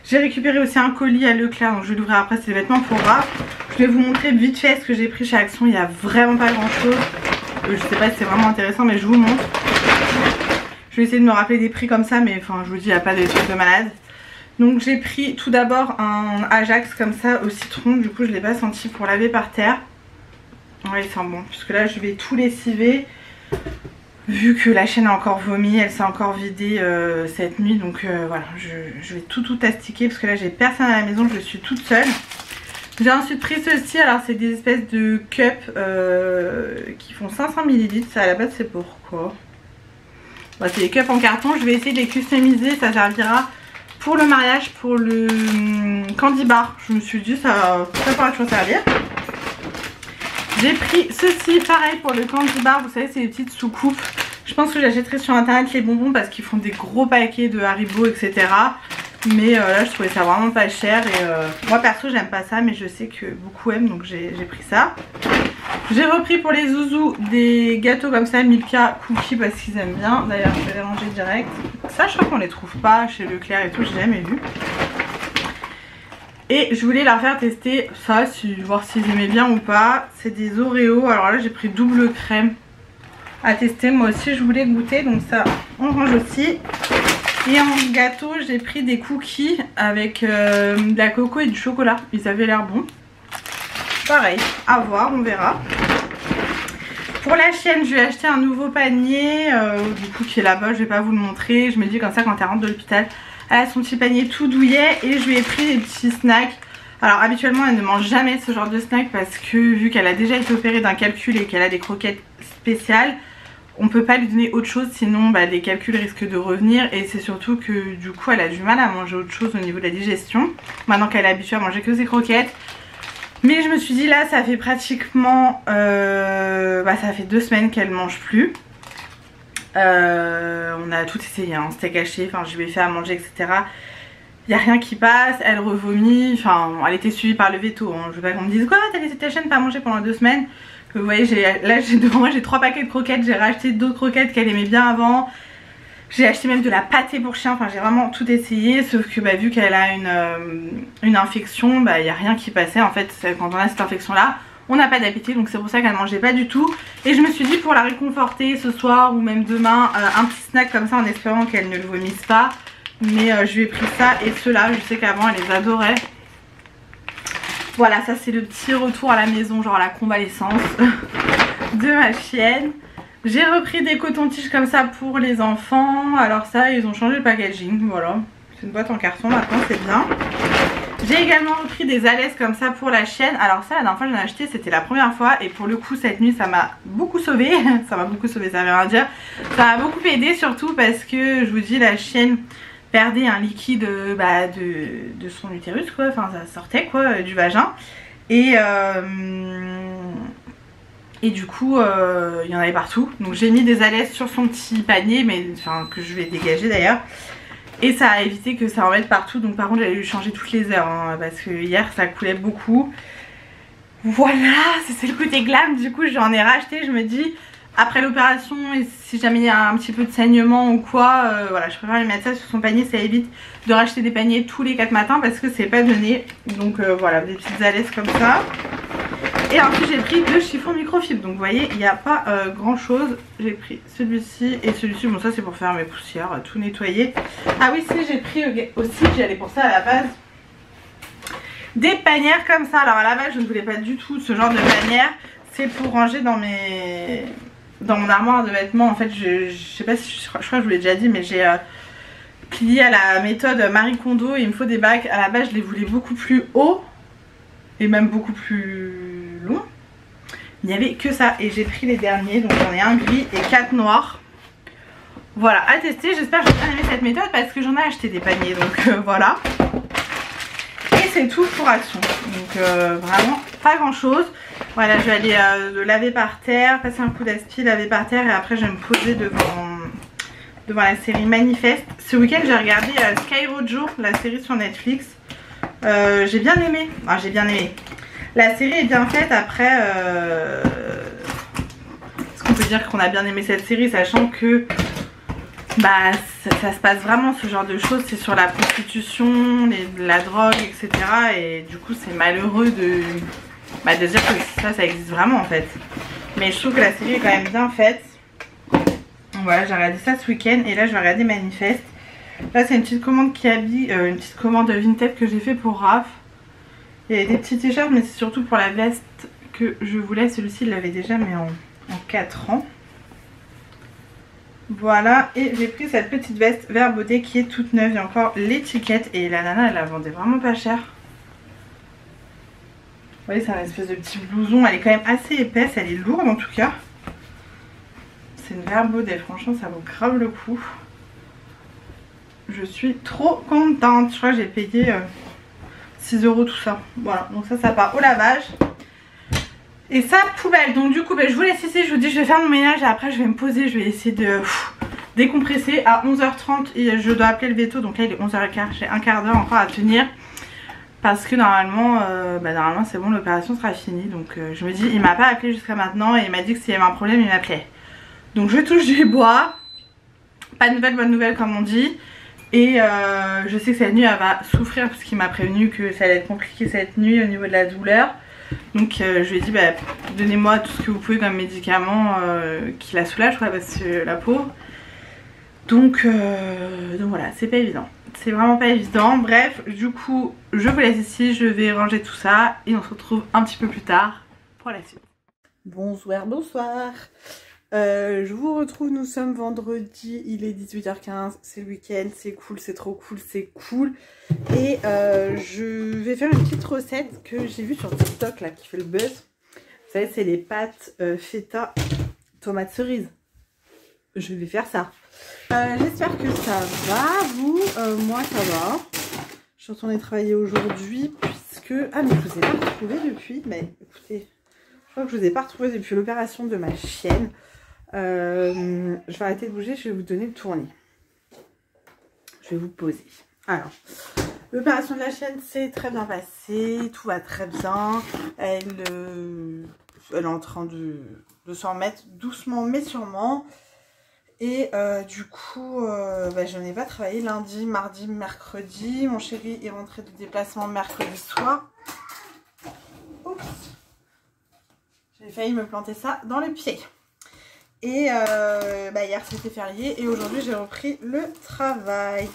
J'ai récupéré aussi un colis à Leclerc, donc je vais l'ouvrir après, c'est des vêtements Raph. Je vais vous montrer vite fait ce que j'ai pris chez Action, il n'y a vraiment pas grand chose. Euh, je sais pas si c'est vraiment intéressant, mais je vous montre. Je vais essayer de me rappeler des prix comme ça, mais enfin je vous dis, il n'y a pas des trucs de malade. Donc j'ai pris tout d'abord un Ajax comme ça au citron, du coup je ne l'ai pas senti pour laver par terre. Ouais, il sent bon. Puisque là, je vais tout lessiver. Vu que la chaîne a encore vomi, elle s'est encore vidée euh, cette nuit. Donc euh, voilà, je, vais tout tout astiquer. Parce que là, j'ai personne à la maison, je suis toute seule. J'ai ensuite pris ceci, alors c'est des espèces de cups euh, qui font 500 ml, ça à la base c'est pourquoi bah, C'est des cups en carton, je vais essayer de les customiser, ça servira pour le mariage, pour le hum, candy bar. Je me suis dit ça, ça pourrait toujours servir. J'ai pris ceci, pareil pour le candy bar, vous savez c'est des petites soucoupes. Je pense que j'achèterai sur internet les bonbons parce qu'ils font des gros paquets de Haribo etc. Mais euh, là je trouvais ça vraiment pas cher et euh, moi perso j'aime pas ça mais je sais que beaucoup aiment donc j'ai pris ça. J'ai repris pour les zouzous des gâteaux comme ça Milka cookies parce qu'ils aiment bien. D'ailleurs je vais les ranger direct. Ça je crois qu'on les trouve pas chez Leclerc et tout, j'ai jamais vu. Et je voulais leur faire tester ça, voir s'ils aimaient bien ou pas. C'est des Oreos. Alors là j'ai pris double crème à tester. Moi aussi je voulais goûter donc ça on range aussi. Et en gâteau, j'ai pris des cookies avec euh, de la coco et du chocolat. Ils avaient l'air bons. Pareil, à voir, on verra. Pour la chienne, je vais acheter un nouveau panier, euh, du coup qui est là-bas, je vais pas vous le montrer. Je me dis comme ça quand elle rentre de l'hôpital, elle a son petit panier tout douillet et je lui ai pris des petits snacks. Alors habituellement elle ne mange jamais ce genre de snack parce que vu qu'elle a déjà été opérée d'un calcul et qu'elle a des croquettes spéciales, on peut pas lui donner autre chose sinon bah, les calculs risquent de revenir et c'est surtout que du coup elle a du mal à manger autre chose au niveau de la digestion maintenant qu'elle est habituée à manger que ses croquettes mais je me suis dit là ça fait pratiquement euh, bah, ça fait deux semaines qu'elle mange plus euh, on a tout essayé, hein, steak haché, enfin je lui ai fait à manger etc il a rien qui passe, elle revomit, enfin elle était suivie par le veto, hein. je veux pas qu'on me dise quoi t'as laissé ta chaîne pas manger pendant deux semaines? Vous voyez, là *laughs* devant moi j'ai trois paquets de croquettes, j'ai racheté d'autres croquettes qu'elle aimait bien avant. J'ai acheté même de la pâtée pour chien, enfin j'ai vraiment tout essayé, sauf que bah, vu qu'elle a une, euh, une infection, bah il n'y a rien qui passait en fait quand on a cette infection là. On n'a pas d'appétit donc c'est pour ça qu'elle mangeait pas du tout. Et je me suis dit pour la réconforter ce soir ou même demain, euh, un petit snack comme ça en espérant qu'elle ne le vomisse pas. Mais euh, je lui ai pris ça et ceux-là, je sais qu'avant elle les adorait. Voilà, ça c'est le petit retour à la maison, genre la convalescence *laughs* de ma chienne. J'ai repris des cotons-tiges comme ça pour les enfants. Alors ça, ils ont changé le packaging, voilà. C'est une boîte en carton maintenant, c'est bien. J'ai également repris des alaises comme ça pour la chienne. Alors ça, la dernière fois j'en ai acheté, c'était la première fois. Et pour le coup, cette nuit, ça m'a beaucoup sauvé. *laughs* ça m'a beaucoup sauvé, ça veut rien dire. Ça m'a beaucoup aidé surtout parce que, je vous dis, la chienne perdait un liquide bah, de, son utérus quoi, enfin ça sortait quoi du vagin et euh, et du coup euh, il y en avait partout donc j'ai mis des alaises sur son petit panier mais enfin que je vais dégager d'ailleurs et ça a évité que ça en mette partout. Donc par contre j'allais lui changer toutes les heures hein, parce que hier ça coulait beaucoup. Voilà c'est le côté glam. Du coup j'en ai racheté. Je me dis après l'opération et si jamais il y a un petit peu de saignement ou quoi euh, voilà je préfère lui mettre ça sur son panier. Ça évite de racheter des paniers tous les 4 matins parce que c'est pas donné. Donc euh, voilà des petites alaises comme ça et ensuite j'ai pris deux chiffons microfibre. Donc vous voyez il n'y a pas euh, grand chose j'ai pris celui-ci et celui-ci. Bon ça c'est pour faire mes poussières tout nettoyer. Ah oui si j'ai pris aussi j'allais pour ça à la base. Des panières comme ça. Alors à la base je ne voulais pas du tout ce genre de panière. C'est pour ranger dans mes dans mon armoire de vêtements, en fait, je, je sais pas si je, crois que je vous l'ai déjà dit, mais j'ai euh, plié à la méthode Marie Kondo il me faut des bacs. À la base, je les voulais beaucoup plus hauts et même beaucoup plus. Il n'y avait que ça et j'ai pris les derniers, donc j'en ai un gris et quatre noirs. Voilà, à tester. J'espère que j'ai bien aimé cette méthode parce que j'en ai acheté des paniers, donc euh, voilà. Et c'est tout pour Action. Donc euh, vraiment pas grand chose. Voilà, je vais aller euh, le laver par terre, passer un coup d'aspi, laver par terre et après je vais me poser devant, devant la série Manifeste. Ce week-end j'ai regardé Sky Rojo, la série sur Netflix. J'ai bien aimé, ah, j'ai bien aimé. La série est bien faite après... Est-ce qu'on peut dire qu'on a bien aimé cette série sachant que bah ça, se passe vraiment ce genre de choses c'est sur la prostitution, la drogue etc et du coup c'est malheureux de bah, de dire que ça, ça existe vraiment en fait. Mais je trouve que la série est quand même bien faite. voilà, j'ai regardé ça ce week-end et là je vais regarder Manifeste. Là c'est une petite commande qui habille, euh, une petite commande Vinted que j'ai fait pour Raph. Il y a des petits t-shirts mais c'est surtout pour la veste que je voulais. Celui-ci il l'avait déjà mais en, en 4 ans. Voilà, et j'ai pris cette petite veste vert qui est toute neuve. Il y a encore l'étiquette et la nana elle la vendait vraiment pas cher. Vous voyez, c'est un espèce de petit blouson. Elle est quand même assez épaisse, elle est lourde en tout cas. C'est une Verbaudet, franchement, ça vaut grave le coup. Je suis trop contente. Je crois que j'ai payé 6 euh, euros tout ça. Voilà, donc ça, ça part au lavage. Et ça, poubelle. Donc du coup, ben, je vous laisse ici. Je vous dis, je vais faire mon ménage et après, je vais me poser. Je vais essayer de décompresser à 11h30 et je dois appeler le veto. Donc là, il est 11h15. J'ai un quart d'heure encore à tenir. Parce que normalement, euh, bah, normalement c'est bon, l'opération sera finie. Donc euh, je me dis, il m'a pas appelé jusqu'à maintenant et il m'a dit que s'il y avait un problème, il m'appelait. Donc je touche du bois. Pas de nouvelles, bonne nouvelle comme on dit. Et euh, je sais que cette nuit, elle va souffrir parce qu'il m'a prévenu que ça allait être compliqué cette nuit au niveau de la douleur. Donc je lui ai dit, bah, donnez-moi tout ce que vous pouvez comme médicament qui la soulage, quoi, parce que la pauvre. Donc, donc voilà, c'est pas évident c'est vraiment pas évident. Bref, du coup, je vous laisse ici, je vais ranger tout ça et on se retrouve un petit peu plus tard pour la suite. Bonsoir, bonsoir. Euh, je vous retrouve, nous sommes vendredi, il est 18h15, c'est le week-end, c'est cool, c'est trop cool, c'est cool. Et euh, je vais faire une petite recette que j'ai vue sur TikTok là qui fait le buzz. Vous savez, c'est les pâtes euh, feta tomate cerise. Je vais faire ça. J'espère que ça va, vous. Moi, ça va. Je suis retournée travailler aujourd'hui puisque... Ah, mais je vous ai pas retrouvé depuis. Mais écoutez, je crois que je vous ai pas retrouvé depuis l'opération de ma chienne. Euh, je vais arrêter de bouger, je vais vous donner le tournis. Je vais vous poser. Alors, l'opération de la chienne s'est très bien passée. Tout va très bien. Elle, elle est en train de, s'en mettre doucement mais sûrement. Et euh, du coup, euh, bah, je n'ai pas travaillé lundi, mardi, mercredi. Mon chéri est rentré de déplacement mercredi soir. Oups J'ai failli me planter ça dans le pied. Et euh, bah, hier c'était férié et aujourd'hui j'ai repris le travail.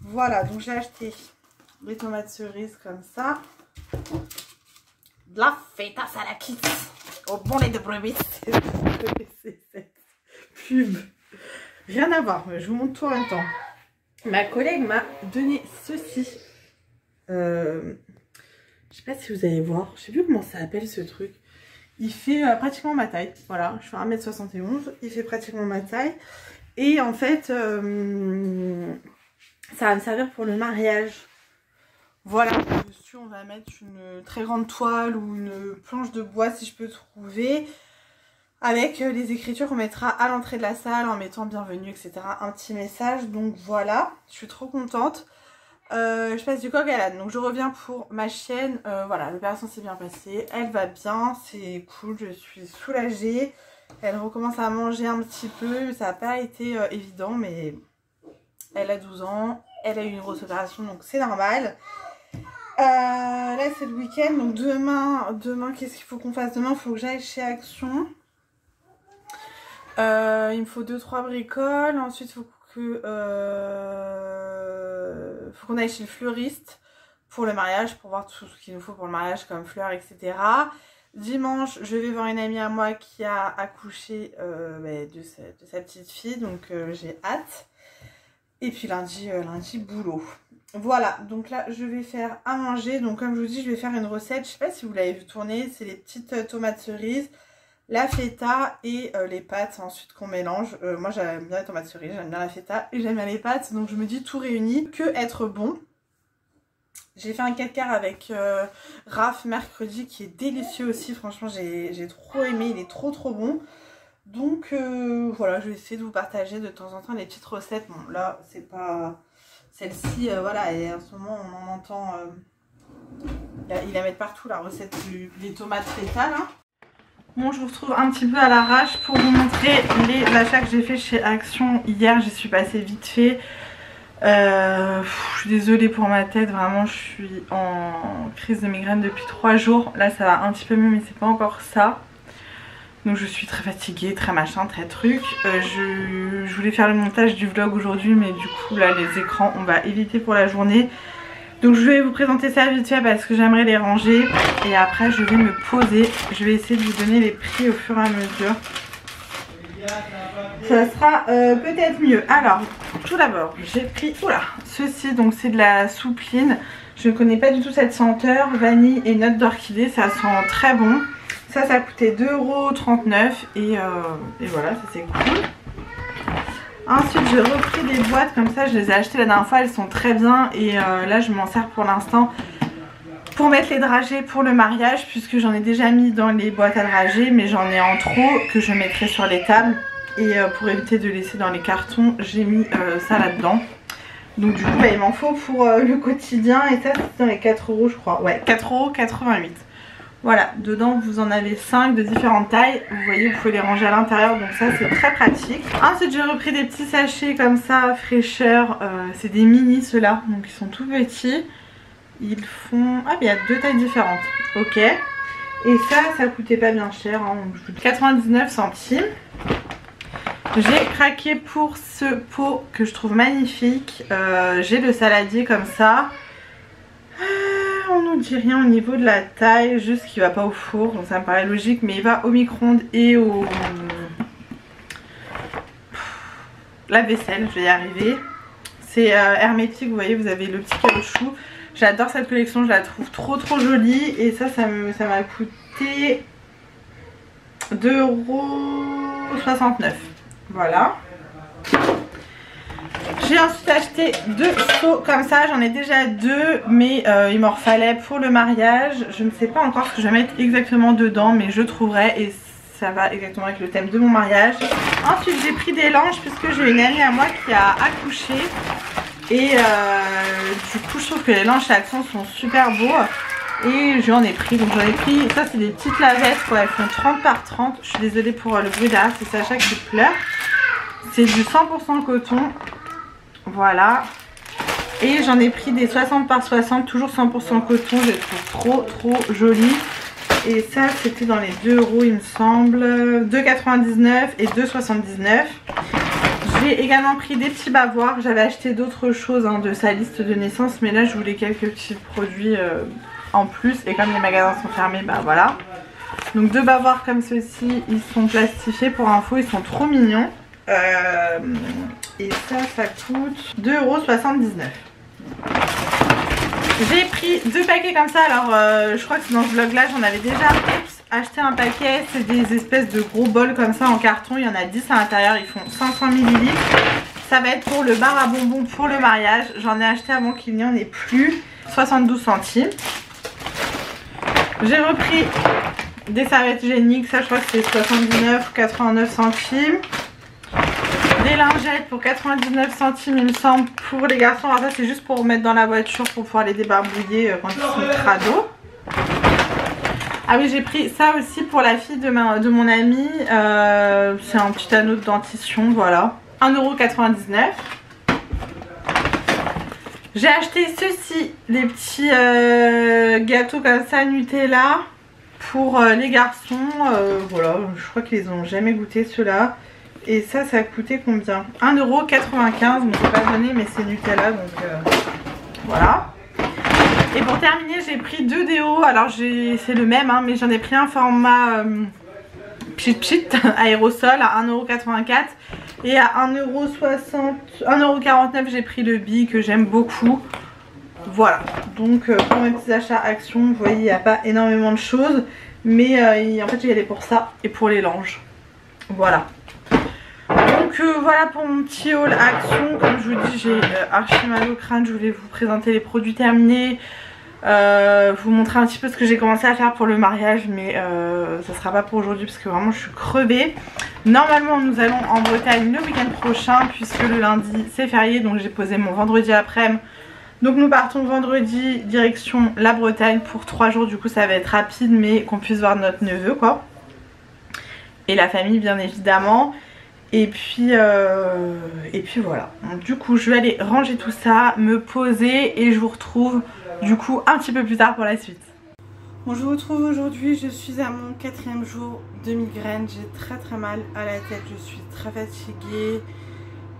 Voilà, donc j'ai acheté des tomates cerises comme ça. La feta salakis au bon de brebis. *laughs* pub Rien à voir, je vous montre tout en même temps. Ma collègue m'a donné ceci. Euh, je sais pas si vous allez voir. Je sais plus comment ça s'appelle ce truc. Il fait euh, pratiquement ma taille. Voilà, je fais 1m71. Il fait pratiquement ma taille. Et en fait, euh, ça va me servir pour le mariage. Voilà, dessus on va mettre une très grande toile ou une planche de bois si je peux trouver avec euh, les écritures qu'on mettra à l'entrée de la salle en mettant bienvenue, etc. Un petit message. Donc voilà, je suis trop contente. Euh, je passe du coq à l'âne. Donc je reviens pour ma chienne. Euh, voilà, l'opération s'est bien passée. Elle va bien, c'est cool, je suis soulagée. Elle recommence à manger un petit peu. Ça n'a pas été évident, mais elle a 12 ans. Elle a eu une grosse opération, donc c'est normal. là c'est le week-end, donc demain, demain qu'est-ce qu'il faut qu'on fasse? Demain, il faut que j'aille chez Action. Euh, il me faut 2-3 bricoles. Ensuite, il faut euh, faut qu'on aille chez le fleuriste pour le mariage, pour voir tout ce qu'il nous faut pour le mariage, comme fleurs, etc. Dimanche, je vais voir une amie à moi qui a accouché euh, bah, de, sa, petite fille, donc j'ai hâte. Et puis lundi, lundi, boulot. Voilà, donc là, je vais faire à manger. Donc comme je vous dis, je vais faire une recette. Je sais pas si vous l'avez vu tourner, c'est les petites tomates cerises la feta et euh, les pâtes ensuite qu'on mélange. Euh, moi j'aime bien les tomates cerises, j'aime bien la feta et j'aime bien les pâtes. Donc je me dis tout réuni, que être bon. J'ai fait un 4 quarts avec euh, Raph mercredi qui est délicieux aussi. Franchement j'ai trop aimé, il est trop trop bon. Donc voilà, je vais essayer de vous partager de temps en temps les petites recettes. Bon là c'est pas celle-ci, voilà, et en ce moment on en entend... il la met partout la recette des tomates feta là. Bon, je vous retrouve un petit peu à l'arrache pour vous montrer les achats que j'ai fait chez Action hier. J'y suis passée vite fait. Euh, je suis désolée pour ma tête, vraiment je suis en crise de migraine depuis 3 jours. Là ça va un petit peu mieux mais c'est pas encore ça. Donc je suis très fatiguée, très machin, très truc. Euh, je, je voulais faire le montage du vlog aujourd'hui mais du coup là les écrans on va éviter pour la journée. Donc je vais vous présenter ça vite fait parce que j'aimerais les ranger et après je vais me poser. Je vais essayer de vous donner les prix au fur et à mesure. Ça sera euh, peut-être mieux. Alors, tout d'abord, j'ai pris, oula, ceci, donc c'est de la soupline. Je ne connais pas du tout cette senteur, vanille et note d'orchidée, ça sent très bon. Ça, ça coûté 2,39€ et, euh, et voilà, ça c'est cool. Ensuite, j'ai repris des boîtes comme ça, je les ai achetées la dernière fois, elles sont très bien et euh, là je m'en sers pour l'instant pour mettre les dragées pour le mariage puisque j'en ai déjà mis dans les boîtes à dragées mais j'en ai en trop que je mettrai sur les tables et euh, pour éviter de laisser dans les cartons j'ai mis ça là-dedans. Donc du coup bah, il m'en faut pour euh, le quotidien et ça c'est dans les 4 euros je crois. Ouais 4,88€. Voilà, dedans vous en avez 5 de différentes tailles. Vous voyez vous pouvez les ranger à l'intérieur donc ça c'est très pratique. Ensuite j'ai repris des petits sachets comme ça, fraîcheur. Euh, c'est des mini ceux-là donc ils sont tout petits. Ils font... Ah il y a deux tailles différentes. Ok. Et ça, ça coûtait pas bien cher. Hein, 99 centimes. J'ai craqué pour ce pot que je trouve magnifique. Euh, j'ai le saladier comme ça. Ah, on nous dit rien au niveau de la taille, juste qu'il va pas au four, donc ça me paraît logique, mais il va au micro-ondes et au la vaisselle, je vais y arriver. C'est euh, hermétique, vous voyez, vous avez le petit caoutchouc. J'adore cette collection, je la trouve trop trop jolie et ça, ça m'a coûté 2,69€. Voilà. J'ai ensuite acheté deux seaux comme ça, j'en ai déjà deux mais euh, il m'en fallait pour le mariage. Je ne sais pas encore ce que je vais mettre exactement dedans mais je trouverai et ça va exactement avec le thème de mon mariage. Ensuite j'ai pris des langes puisque j'ai une amie à moi qui a accouché et euh, du coup je trouve que les langes chez Action sont super beaux et j'en ai pris donc j'en ai pris ça c'est des petites lavettes quoi elles font 30 par 30 je suis désolée pour le bruit derrière c'est Sacha qui pleure c'est du 100% coton. Voilà. Et j'en ai pris des 60 par 60, toujours 100% coton. Je les trouve trop trop jolies. Et ça, c'était dans les 2 euros, il me semble. 2,99 et 2,79. J'ai également pris des petits bavoirs. J'avais acheté d'autres choses hein, de sa liste de naissance. Mais là, je voulais quelques petits produits euh, en plus. Et comme les magasins sont fermés, bah voilà. Donc deux bavoirs comme ceci, ils sont plastifiés pour info. Ils sont trop mignons. Euh, et ça, ça coûte 2,79€. J'ai pris deux paquets comme ça. Alors, euh, je crois que dans ce vlog là, j'en avais déjà acheté un paquet. C'est des espèces de gros bols comme ça en carton. Il y en a 10 à l'intérieur. Ils font 500 ml. Ça va être pour le bar à bonbons pour le mariage. J'en ai acheté avant qu'il n'y en ait plus. 72 centimes. J'ai repris des serviettes hygiéniques. Ça, je crois que c'est 79 ou 89 centimes des lingettes pour 99 centimes il me semble pour les garçons. Alors ça c'est juste pour mettre dans la voiture pour pouvoir les débarbouiller euh, quand ils sont crado. Ah oui j'ai pris ça aussi pour la fille de, de mon ami. Euh, c'est un petit anneau de dentition voilà. 1,99€. J'ai acheté ceci, les petits euh, gâteaux comme ça Nutella pour les garçons. voilà, je crois qu'ils ont jamais goûté ceux-là. Et ça, ça a coûté combien? 1,95€, mais c'est pas donné, mais c'est Nutella, donc euh, voilà. Et pour terminer, j'ai pris deux déos. Alors, c'est le même, hein, mais j'en ai pris un format euh, pchit pchit *laughs* aérosol à 1,84€ et à 1,60€, 1,49€ j'ai pris le bi que j'aime beaucoup. Voilà, donc euh, pour mes petits achats Action, vous voyez, il n'y a pas énormément de choses. Mais en fait, j'y allais pour ça et pour les langes. Voilà. Donc euh, voilà pour mon petit haul action. Comme je vous dis, j'ai euh, archi mal au crâne. Je voulais vous présenter les produits terminés. Euh, vous montrer un petit peu ce que j'ai commencé à faire pour le mariage mais ça sera pas pour aujourd'hui parce que vraiment je suis crevée normalement nous allons en Bretagne le week-end prochain puisque le lundi c'est férié donc j'ai posé mon vendredi après-midi donc nous partons vendredi direction la Bretagne pour 3 jours du coup ça va être rapide mais qu'on puisse voir notre neveu quoi et la famille bien évidemment et puis, euh, et puis voilà. du coup, je vais aller ranger tout ça, me poser et je vous retrouve du coup un petit peu plus tard pour la suite. Bon, je vous retrouve aujourd'hui, je suis à mon quatrième jour de migraine. J'ai très très mal à la tête, je suis très fatiguée.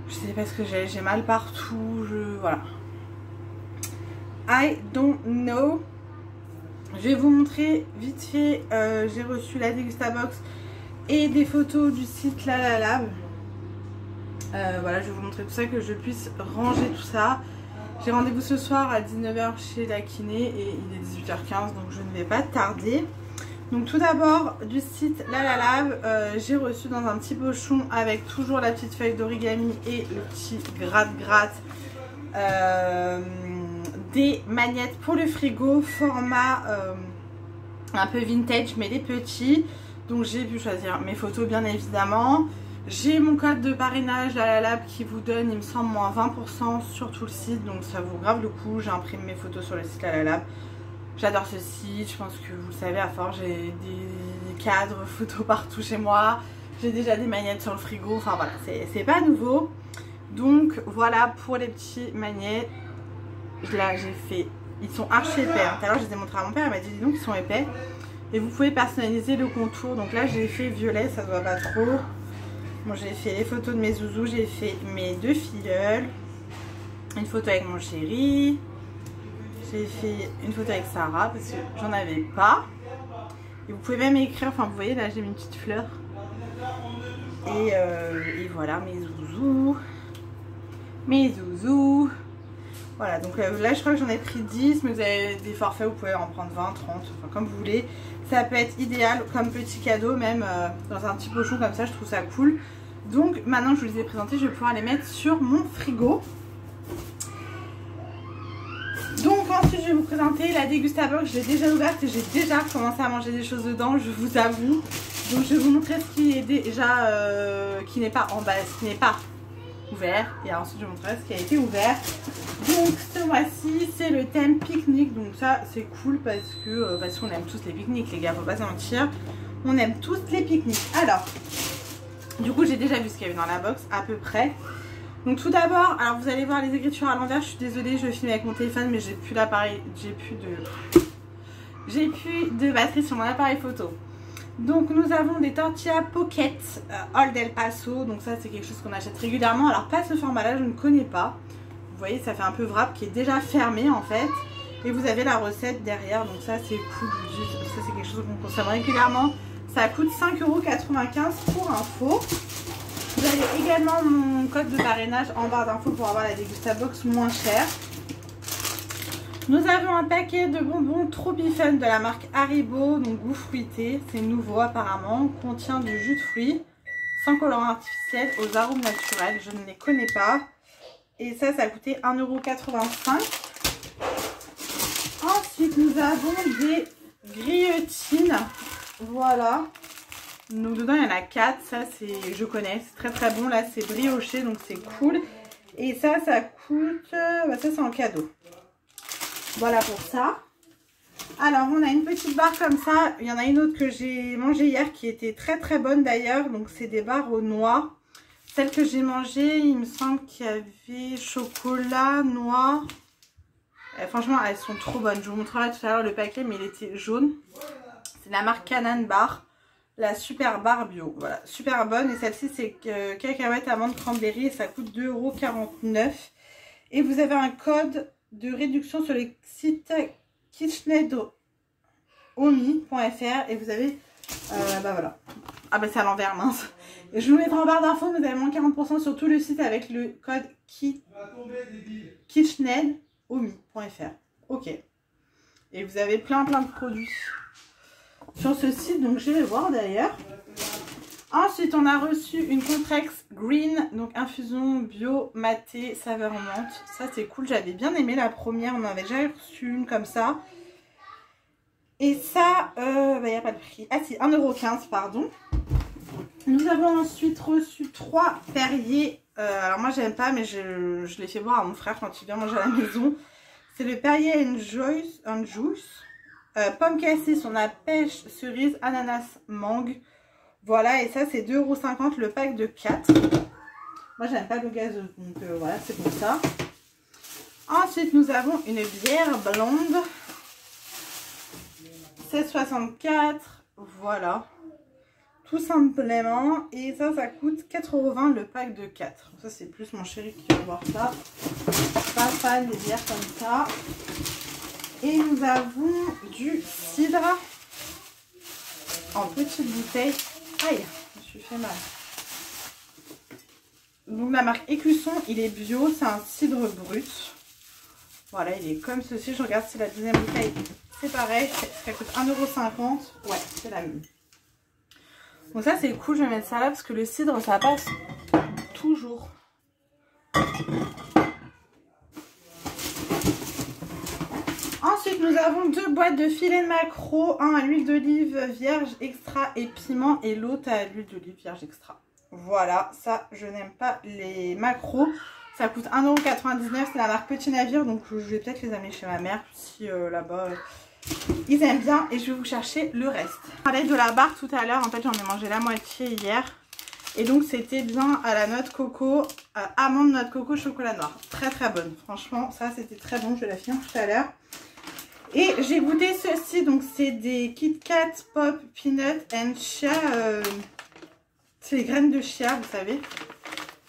Je sais pas ce que j'ai, j'ai mal partout, je... voilà. I don't know. Je vais vous montrer vite fait, euh, j'ai reçu la Degustabox et des photos du site La La Lab. Euh, voilà, je vais vous montrer tout ça, que je puisse ranger tout ça. J'ai rendez-vous ce soir à 19h chez la kiné et il est 18h15 donc je ne vais pas tarder. Donc tout d'abord du site La La Lab, euh, j'ai reçu dans un petit pochon avec toujours la petite feuille d'origami et le petit gratte-gratte euh, des magnettes pour le frigo format un peu vintage mais des petits. Donc j'ai pu choisir mes photos bien évidemment. J'ai mon code de parrainage à la lab qui vous donne, il me semble, moins 20% sur tout le site. Donc ça vaut grave le coup. J'ai imprimé mes photos sur le site à la lab. J'adore ce site. Je pense que vous le savez à fort. J'ai des cadres *laughs* photos partout chez moi. J'ai déjà des magnettes sur le frigo. Enfin voilà, c'est pas nouveau. Donc voilà pour les petits magnettes. Là j'ai fait... Ils sont archi épais. Hein. Tout à l'heure je les ai montrés à mon père. Il m'a dit donc ils sont épais. Et vous pouvez personnaliser le contour. Donc là j'ai fait violet. Ça se voit pas trop. Bon, j'ai fait les photos de mes zouzous, j'ai fait mes deux filleuls, une photo avec mon chéri, j'ai fait une photo avec Sarah parce que j'en avais pas. Et vous pouvez même écrire, enfin vous voyez là j'ai une petite fleur. Et, euh, et voilà mes zouzous, mes zouzous. Voilà, donc euh, là je crois que j'en ai pris 10, mais vous avez des forfaits, vous pouvez en prendre 20, 30, enfin comme vous voulez. Ça peut être idéal comme petit cadeau, même euh, dans un petit pochon comme ça, je trouve ça cool. Donc maintenant que je vous les ai présentés, je vais pouvoir les mettre sur mon frigo. Donc ensuite je vais vous présenter la dégustabox, je l'ai déjà ouverte et j'ai déjà commencé à manger des choses dedans, je vous avoue. Donc je vais vous montrer ce qui est déjà, euh, qui n'est pas en bas, ce qui n'est pas Et ensuite je vous montrerai ce qui a été ouvert. Donc ce mois-ci c'est le thème pique-nique, donc ça c'est cool parce que, euh, parce qu'on aime tous les pique-niques les gars, faut pas se mentir. On aime tous les pique-niques. Alors, du coup, j'ai déjà vu ce qu'il y avait dans la box, à peu près. Donc tout d'abord, alors vous allez voir les écritures à l'envers. Je suis désolée, je filme avec mon téléphone, mais j'ai plus l'appareil, j'ai plus de... J'ai plus de batterie sur mon appareil photo. Donc nous avons des tortillas pocket euh, Old El Paso. Donc ça c'est quelque chose qu'on achète régulièrement. Alors pas ce format là, je ne connais pas. Vous voyez ça fait un peu wrap qui est déjà fermé en fait. Et vous avez la recette derrière. Donc ça c'est cool. Ça c'est quelque chose qu'on consomme régulièrement. Ça coûte 5,95€ pour info. Vous avez également mon code de parrainage en barre d'infos pour avoir la Degustabox moins chère. Nous avons un paquet de bonbons Tropifun de la marque Haribo, donc goût fruité. C'est nouveau apparemment. Contient du jus de fruits sans colorant artificiel aux arômes naturels. Je ne les connais pas. Et ça, ça a coûté 1,85€. Ensuite, nous avons des grillotines voilà. Donc dedans il y en a 4. Ça c'est, je connais, c'est très très bon. Là c'est brioché donc c'est cool. Et ça, ça coûte, bah, ça c'est en cadeau. Voilà pour ça. Alors on a une petite barre comme ça. Il y en a une autre que j'ai mangée hier qui était très très bonne d'ailleurs. Donc c'est des barres au noix. Celle que j'ai mangée, il me semble qu'il y avait chocolat, noix. Eh, franchement, elles sont trop bonnes. Je vous montrerai tout à l'heure le paquet, mais il était jaune. C'est la marque Canan Bar. La super bar bio. Voilà, super bonne. Et celle-ci, c'est cacahuète amande cranberry et ça coûte 2,49€. Et vous avez un code de réduction sur le site kitchenedomi.fr et vous avez, euh, bah voilà. Ah bah c'est à l'envers, mince. Et je vous mettrai en barre d'infos, vous avez moins 40% sur tout le site avec le code kitchenedomi.fr. Ok. Et vous avez plein plein de produits sur ce site, donc je vais voir d'ailleurs. Ensuite, on a reçu une Contrex Green, donc infusion bio maté saveur menthe. Ça, c'est cool. J'avais bien aimé la première. On en avait déjà reçu une comme ça. Et ça, il euh, n'y bah, a pas de prix. Ah si, 1,15€, pardon. Nous avons ensuite reçu trois Perrier. Euh, alors moi, j'aime pas, mais je, je l'ai fait voir à mon frère quand il vient manger à la maison. C'est le Perrier Enjoy, Juice. Euh, pomme cassis, on a pêche, cerise, ananas, mangue. Voilà, et ça c'est 2,50€ le pack de 4. Moi j'aime pas le gaz, donc euh, voilà, c'est pour ça. Ensuite, nous avons une bière blonde. 16,64. Voilà. Tout simplement. Et ça, ça coûte 4,20€ le pack de 4. Ça, c'est plus mon chéri qui va voir ça. Pas fan des bières comme ça. Et nous avons du cidre en petite bouteille. Aïe, je me suis fait mal. Donc la marque Écusson, il est bio, c'est un cidre brut. Voilà, il est comme ceci. Je regarde si la deuxième bouteille, c'est pareil. Ça coûte 1,50€. Ouais, c'est la même. Donc ça, c'est cool. Je vais mettre ça là parce que le cidre, ça passe toujours. Ensuite, nous avons deux boîtes de filet de maquereau. Un à l'huile d'olive vierge extra et piment et l'autre à l'huile d'olive vierge extra. Voilà, ça, je n'aime pas les macros. Ça coûte 1,99€, c'est la marque Petit Navire, donc je vais peut-être les amener chez ma mère si euh, là-bas euh, ils aiment bien. Et je vais vous chercher le reste. Je parlais de la barre tout à l'heure, en fait j'en ai mangé la moitié hier. Et donc c'était bien à la noix de coco, euh, amande, noix de coco, chocolat noir. Très très bonne, franchement ça c'était très bon, je vais la finir tout à l'heure. Et j'ai goûté ceci, donc c'est des Kit Kat Pop Peanut and Chia. c'est les graines de chia, vous savez.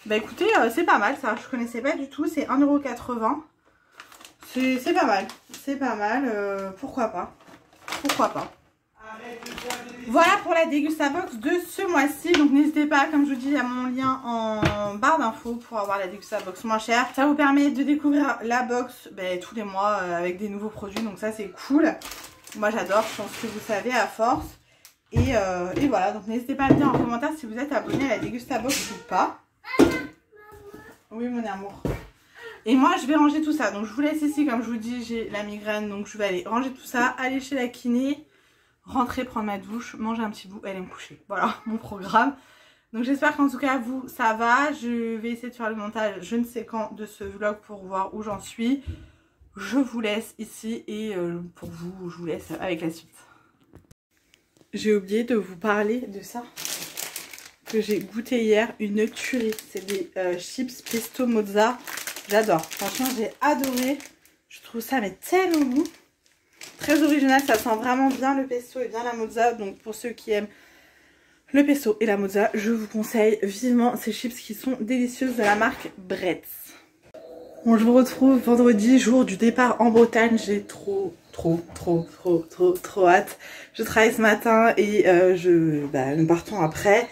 Bah écoutez, euh, c'est pas mal ça, je connaissais pas du tout, c'est 1,80€. C'est pas mal, c'est pas mal, euh, pourquoi pas, pourquoi pas. Voilà pour la Degustabox de ce mois-ci. Donc n'hésitez pas, comme je vous dis, à mon lien en barre d'infos pour avoir la Degustabox moins chère. Ça vous permet de découvrir la box ben, tous les mois euh, avec des nouveaux produits. Donc ça c'est cool. Moi j'adore, je pense que vous savez à force. Et, et voilà, donc n'hésitez pas à me dire en commentaire si vous êtes abonné à la Degustabox ou pas. Oui, mon amour. Et moi, je vais ranger tout ça. Donc, je vous laisse ici. Comme je vous dis, j'ai la migraine. Donc, je vais aller ranger tout ça, aller chez la kiné, rentrer, prendre ma douche, manger un petit bout, aller me coucher. Voilà, *laughs* mon programme. Donc, j'espère qu'en tout cas, vous, ça va. Je vais essayer de faire le montage, je ne sais quand, de ce vlog pour voir où j'en suis. Je vous laisse ici et euh, pour vous, je vous laisse avec la suite. J'ai oublié de vous parler de ça que j'ai goûté hier, une tuerie. C'est des euh, chips pesto mozza. J'adore. Franchement, j'ai adoré. Je trouve ça mais tellement bon. Très original, ça sent vraiment bien le pesto et bien la mozza. Donc pour ceux qui aiment le pesto et la mozza, je vous conseille vivement ces chips qui sont délicieuses de la marque Bretz. Bon, je vous retrouve vendredi, jour du départ en Bretagne. J'ai trop, trop, trop, trop, trop, trop hâte. Je travaille ce matin et euh, je, bah, nous partons après.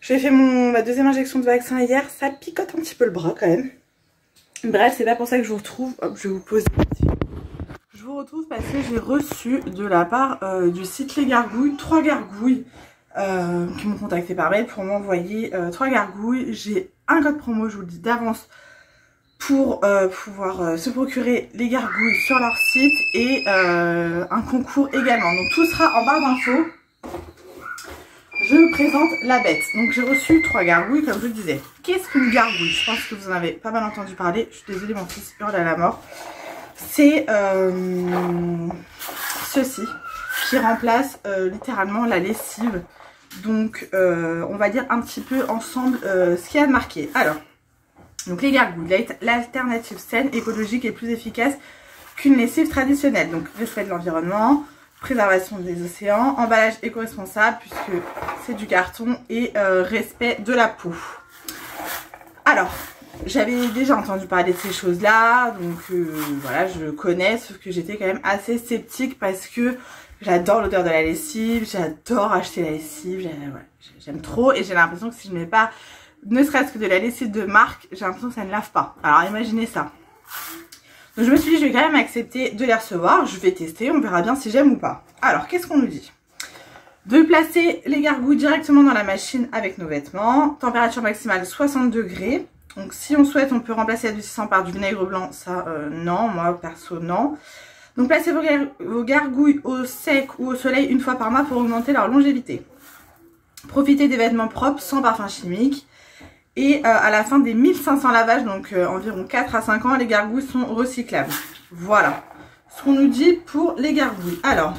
J'ai fait ma deuxième injection de vaccin hier. Ça picote un petit peu le bras quand même. Bref, c'est pas pour ça que je vous retrouve. Hop, je vais vous poser Je vous retrouve parce que j'ai reçu de la part euh, du site Les Gargouilles, trois gargouilles euh, qui m'ont contacté par mail pour m'envoyer euh, trois gargouilles. J'ai un code promo, je vous le dis d'avance, pour pouvoir se procurer les gargouilles sur leur site et un concours également. Donc tout sera en barre d'infos je vous présente la bête. Donc j'ai reçu trois gargouilles comme je vous disais. Qu'est-ce qu'une gargouille? Je pense que vous en avez pas mal entendu parler. Je suis désolée, mon fils hurle à la mort. C'est euh, ceci qui remplace euh, littéralement la lessive. Donc euh, on va dire un petit peu ensemble ce qu'il y a de marqué. Alors, donc les gargouilles, l'alternative saine, écologique et plus efficace qu'une lessive traditionnelle. Donc respect de l'environnement, préservation des océans, emballage éco-responsable puisque c'est du carton et respect de la peau. Alors, j'avais déjà entendu parler de ces choses-là, donc euh, voilà, je connais, sauf que j'étais quand même assez sceptique parce que j'adore l'odeur de la lessive, j'adore acheter la lessive, j'aime trop et j'ai l'impression que si je mets pas ne serait-ce que de la lessive de marque, j'ai l'impression que ça ne lave pas. Alors imaginez ça. Donc je me suis dit, je vais quand même accepter de les recevoir. Je vais tester, on verra bien si j'aime ou pas. Alors, qu'est-ce qu'on nous dit? De placer les gargouilles directement dans la machine avec nos vêtements. Température maximale 60 degrés. Donc si on souhaite, on peut remplacer la 600 par du vinaigre blanc. Ça, euh, non, moi perso, non. Donc placez vos, vos gargouilles au sec ou au soleil une fois par mois pour augmenter leur longévité. Profitez des vêtements propres sans parfum chimique. Et euh, à la fin des 1500 lavages, donc euh, environ 4 à 5 ans, les gargouilles sont recyclables. Voilà ce qu'on nous dit pour les gargouilles. Alors,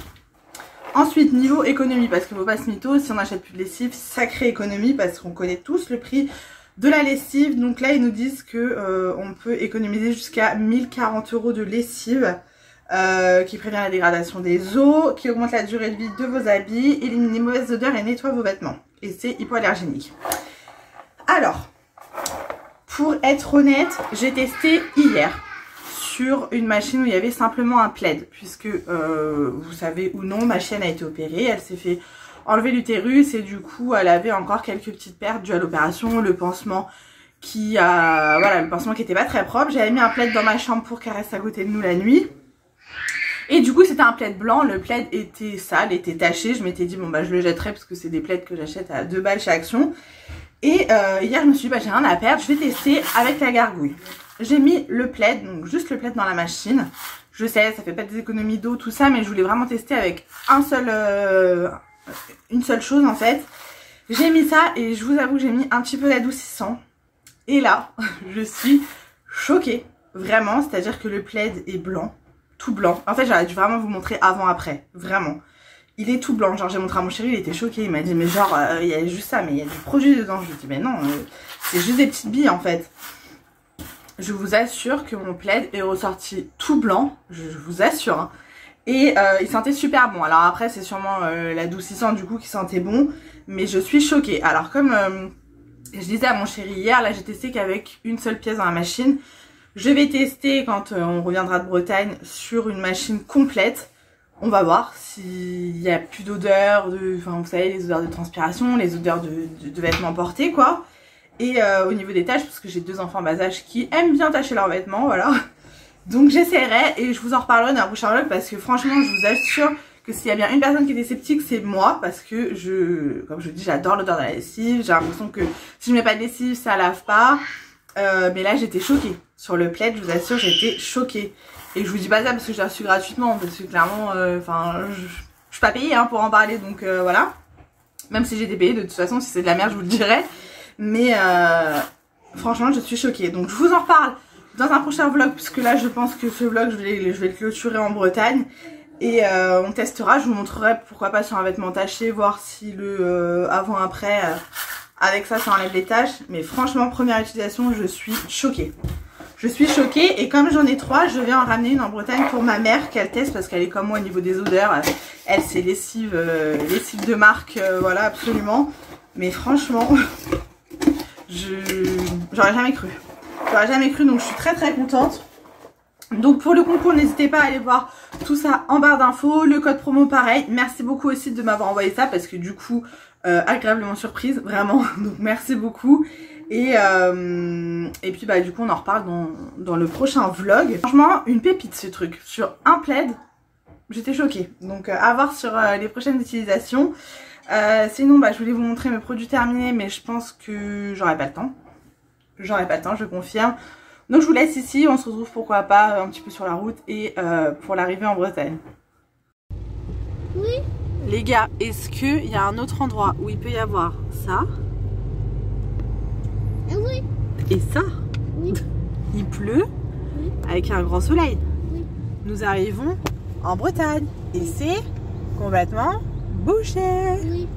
ensuite, niveau économie, parce que faut pas se mytho, si on n'achète plus de lessive, sacrée économie, parce qu'on connaît tous le prix de la lessive. Donc là, ils nous disent que euh, on peut économiser jusqu'à 1040 euros de lessive. qui prévient la dégradation des eaux, qui augmente la durée de vie de vos habits, élimine les mauvaises odeurs et nettoie vos vêtements. Et c'est hypoallergénique. Alors, pour être honnête, j'ai testé hier sur une machine où il y avait simplement un plaid. Puisque, euh, vous savez ou non, ma chienne a été opérée. Elle s'est fait enlever l'utérus et du coup, elle avait encore quelques petites pertes dues à l'opération. Le pansement qui a, voilà, le pansement qui était pas très propre. J'avais mis un plaid dans ma chambre pour qu'elle reste à côté de nous la nuit. Et du coup, c'était un plaid blanc. Le plaid était sale, était taché. Je m'étais dit, bon, bah, je le jetterai parce que c'est des plaids que j'achète à 2 balles chez Action. Et euh, hier, je me suis dit, bah, j'ai rien à perdre. Je vais tester avec la gargouille. J'ai mis le plaid, donc juste le plaid dans la machine. Je sais, ça fait pas des économies d'eau, tout ça, mais je voulais vraiment tester avec un seul, euh, une seule chose en fait. J'ai mis ça et je vous avoue j'ai mis un petit peu d'adoucissant. Et là, *laughs* je suis choquée, vraiment. C'est-à-dire que le plaid est blanc tout blanc. En fait, j'aurais dû vraiment vous montrer avant-après, vraiment. Il est tout blanc, genre j'ai montré à mon chéri, il était choqué, il m'a dit mais genre euh, il y a juste ça, mais il y a du produit dedans. Je lui ai dit mais non, euh, c'est juste des petites billes en fait. Je vous assure que mon plaid est ressorti tout blanc, je, vous assure. Hein. Et euh, il sentait super bon. Alors après c'est sûrement l'adoucissant du coup qui sentait bon, mais je suis choquée. Alors comme je disais à mon chéri hier, là j'ai testé qu'avec une seule pièce dans la machine. Je vais tester quand euh, on reviendra de Bretagne sur une machine complète. On va voir s'il y a plus d'odeur, de, enfin vous savez les odeurs de transpiration, les odeurs de, vêtements portés quoi. Et euh, au niveau des tâches, parce que j'ai deux enfants bas âge qui aiment bien tâcher leurs vêtements, voilà. Donc j'essaierai et je vous en reparlerai dans un prochain vlog parce que franchement je vous assure que s'il y a bien une personne qui était sceptique c'est moi parce que je, comme je dis j'adore l'odeur de la lessive, j'ai l'impression que si je mets pas de lessive ça lave pas. Euh, mais là j'étais choquée. Sur le plaid, je vous assure, j'étais choquée. Et je vous dis pas ça parce que j'ai reçu gratuitement. Parce que clairement, euh, enfin, je, suis pas payée hein, pour en parler. Donc euh, voilà. Même si j'étais payée, de toute façon, si c'est de la merde, je vous le dirai. Mais franchement, je suis choquée. Donc je vous en reparle dans un prochain vlog. Puisque là, je pense que ce vlog, je vais, le clôturer en Bretagne. Et on testera, je vous montrerai pourquoi pas sur un vêtement taché, voir si le avant-après avec ça, ça enlève les taches. Mais franchement, première utilisation, je suis choquée. Je suis choquée et comme j'en ai trois, je vais en ramener une en Bretagne pour ma mère qu'elle teste parce qu'elle est comme moi au niveau des odeurs. Elle, c'est lessive, euh, lessive de marque, euh, voilà, absolument. Mais franchement, *laughs* je j'aurais jamais cru. J'aurais jamais cru, donc je suis très très contente. Donc pour le concours, n'hésitez pas à aller voir tout ça en barre d'infos. Le code promo pareil. Merci beaucoup aussi de m'avoir envoyé ça parce que du coup, euh, agréablement surprise, vraiment. *laughs* Donc merci beaucoup. Et, euh, et puis bah du coup on en reparle dans, dans le prochain vlog. Franchement, une pépite ce truc. Sur un plaid, j'étais choquée. Donc euh, à voir sur les prochaines utilisations. sinon bah je voulais vous montrer mes produits terminés mais je pense que j'aurai pas le temps. Pas le temps, je confirme. Donc je vous laisse ici, on se retrouve pourquoi pas un petit peu sur la route et pour l'arrivée en Bretagne. Oui les gars, est-ce qu'il y a un autre endroit où il peut y avoir ça? Ah Oui. Et ça? Oui. *laughs* Il pleut? Avec un grand soleil. Oui. Nous arrivons en Bretagne et c'est complètement bouché. Oui.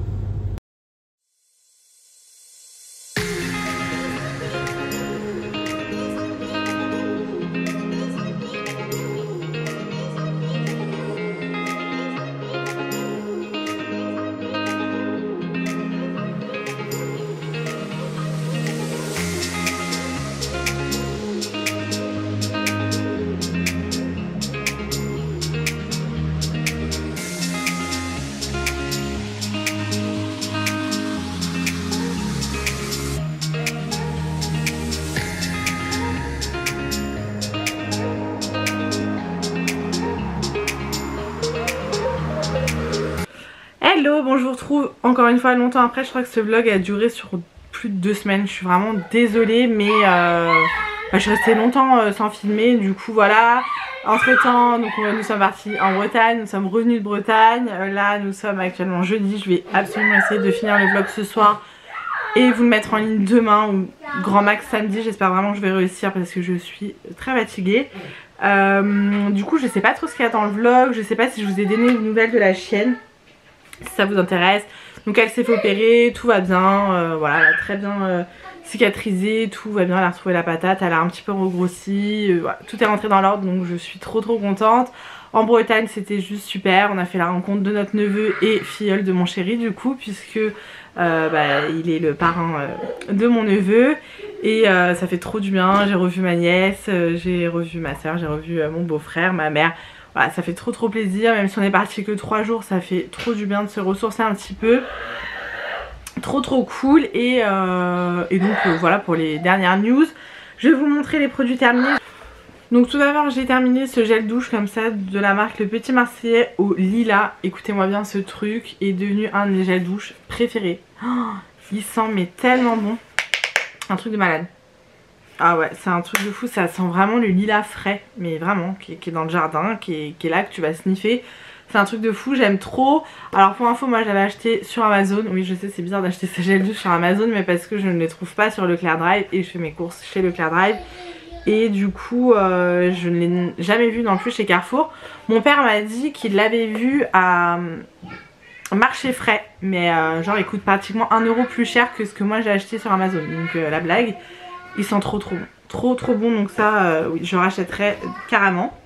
Je vous retrouve encore une fois longtemps après, je crois que ce vlog a duré sur plus de deux semaines, je suis vraiment désolée mais euh, bah, je suis restée longtemps euh, sans filmer, du coup voilà, entre temps donc nous sommes partis en Bretagne, nous sommes revenus de Bretagne, euh, là nous sommes actuellement jeudi, je vais absolument essayer de finir le vlog ce soir et vous le mettre en ligne demain ou grand max samedi, j'espère vraiment que je vais réussir parce que je suis très fatiguée. du coup je sais pas trop ce qu'il y a dans le vlog, je sais pas si je vous ai donné une nouvelle de la chienne si ça vous intéresse. Donc elle s'est fait opérer, tout va bien, euh, voilà, elle a très bien euh, cicatrisé, tout va bien, elle a retrouvé la patate, elle a un petit peu regrossi, euh, tout est rentré dans l'ordre donc je suis trop trop contente. En Bretagne c'était juste super, on a fait la rencontre de notre neveu et filleul de mon chéri du coup puisque bah, il est le parrain de mon neveu et ça fait trop du bien, j'ai revu ma nièce, j'ai revu ma soeur, j'ai revu mon beau-frère, ma mère, voilà, ça fait trop trop plaisir, même si on est parti que 3 jours, ça fait trop du bien de se ressourcer un petit peu. Trop trop cool et, et donc voilà pour les dernières news. Je vais vous montrer les produits terminés. Donc tout d'abord j'ai terminé ce gel douche comme ça de la marque Le Petit Marseillais au Lila. Écoutez-moi bien ce truc est devenu un de mes gels douche préférés. Oh, il sent mais tellement bon. Un truc de malade. Ah ouais c'est un truc de fou, ça sent vraiment le lilas frais. Mais vraiment, qui, est dans le jardin, qui est, là, que tu vas sniffer. C'est un truc de fou, j'aime trop. Alors pour info, moi j'avais acheté sur Amazon. Oui, je sais, c'est bizarre d'acheter ce gel douche sur Amazon, mais parce que je ne les trouve pas sur Leclerc Drive et je fais mes courses chez Leclerc Drive. Et du coup, euh, je ne l'ai jamais vu non plus chez Carrefour. Mon père m'a dit qu'il l'avait vu à euh, marché frais. Mais euh, genre, il coûte pratiquement 1 euro plus cher que ce que moi j'ai acheté sur Amazon. Donc la blague, il sent trop trop bon. Trop trop bon. Donc ça, oui, je rachèterai carrément.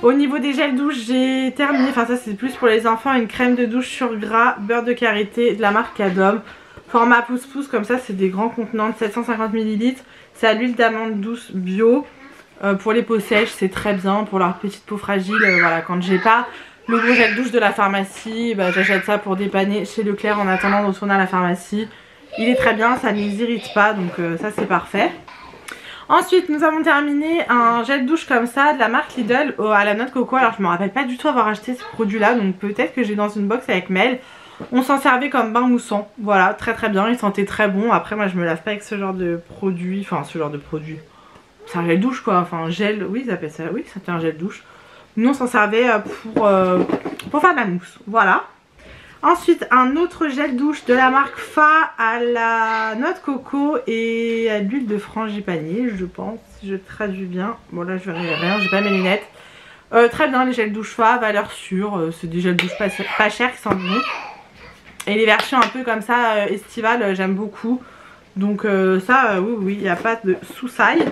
Au niveau des gels douche, j'ai terminé, enfin ça c'est plus pour les enfants, une crème de douche sur gras, beurre de karité de la marque Cadom. Format pouce pouce comme ça, c'est des grands contenants de 750 ml. C'est à l'huile d'amande douce bio. Euh, pour les peaux sèches, c'est très bien. Pour leur petite peau fragile, euh, voilà, quand j'ai pas le gros gel douche de la pharmacie, bah, j'achète ça pour dépanner chez Leclerc en attendant de retourner à la pharmacie. Il est très bien, ça ne les irrite pas, donc euh, ça c'est parfait. Ensuite, nous avons terminé un gel douche comme ça de la marque Lidl à la noix de coco. Alors, je me rappelle pas du tout avoir acheté ce produit-là, donc peut-être que j'ai dans une box avec Mel. On s'en servait comme bain moussant. Voilà, très très bien. Il sentait très bon. Après, moi, je me lave pas avec ce genre de produit. Enfin, ce genre de produit. C'est un gel douche, quoi. Enfin, gel. Oui, ils appellent ça. Oui, c'était un gel douche. Nous, on s'en servait euh, pour, euh, pour faire de la mousse. Voilà. Ensuite, un autre gel douche de la marque Fa à la noix de coco et à l'huile de frangipanier, je pense, si je traduis bien. Bon là, je verrai rien, j'ai pas mes lunettes. Euh, très bien, les gels douche Fa, valeur sûre. Euh, c'est des gels douche pas, pas chers qui sentent bon. Et les versions un peu comme ça, euh, estivales, j'aime beaucoup. Donc ça, oui, oui, il n'y a pas de sous-saille.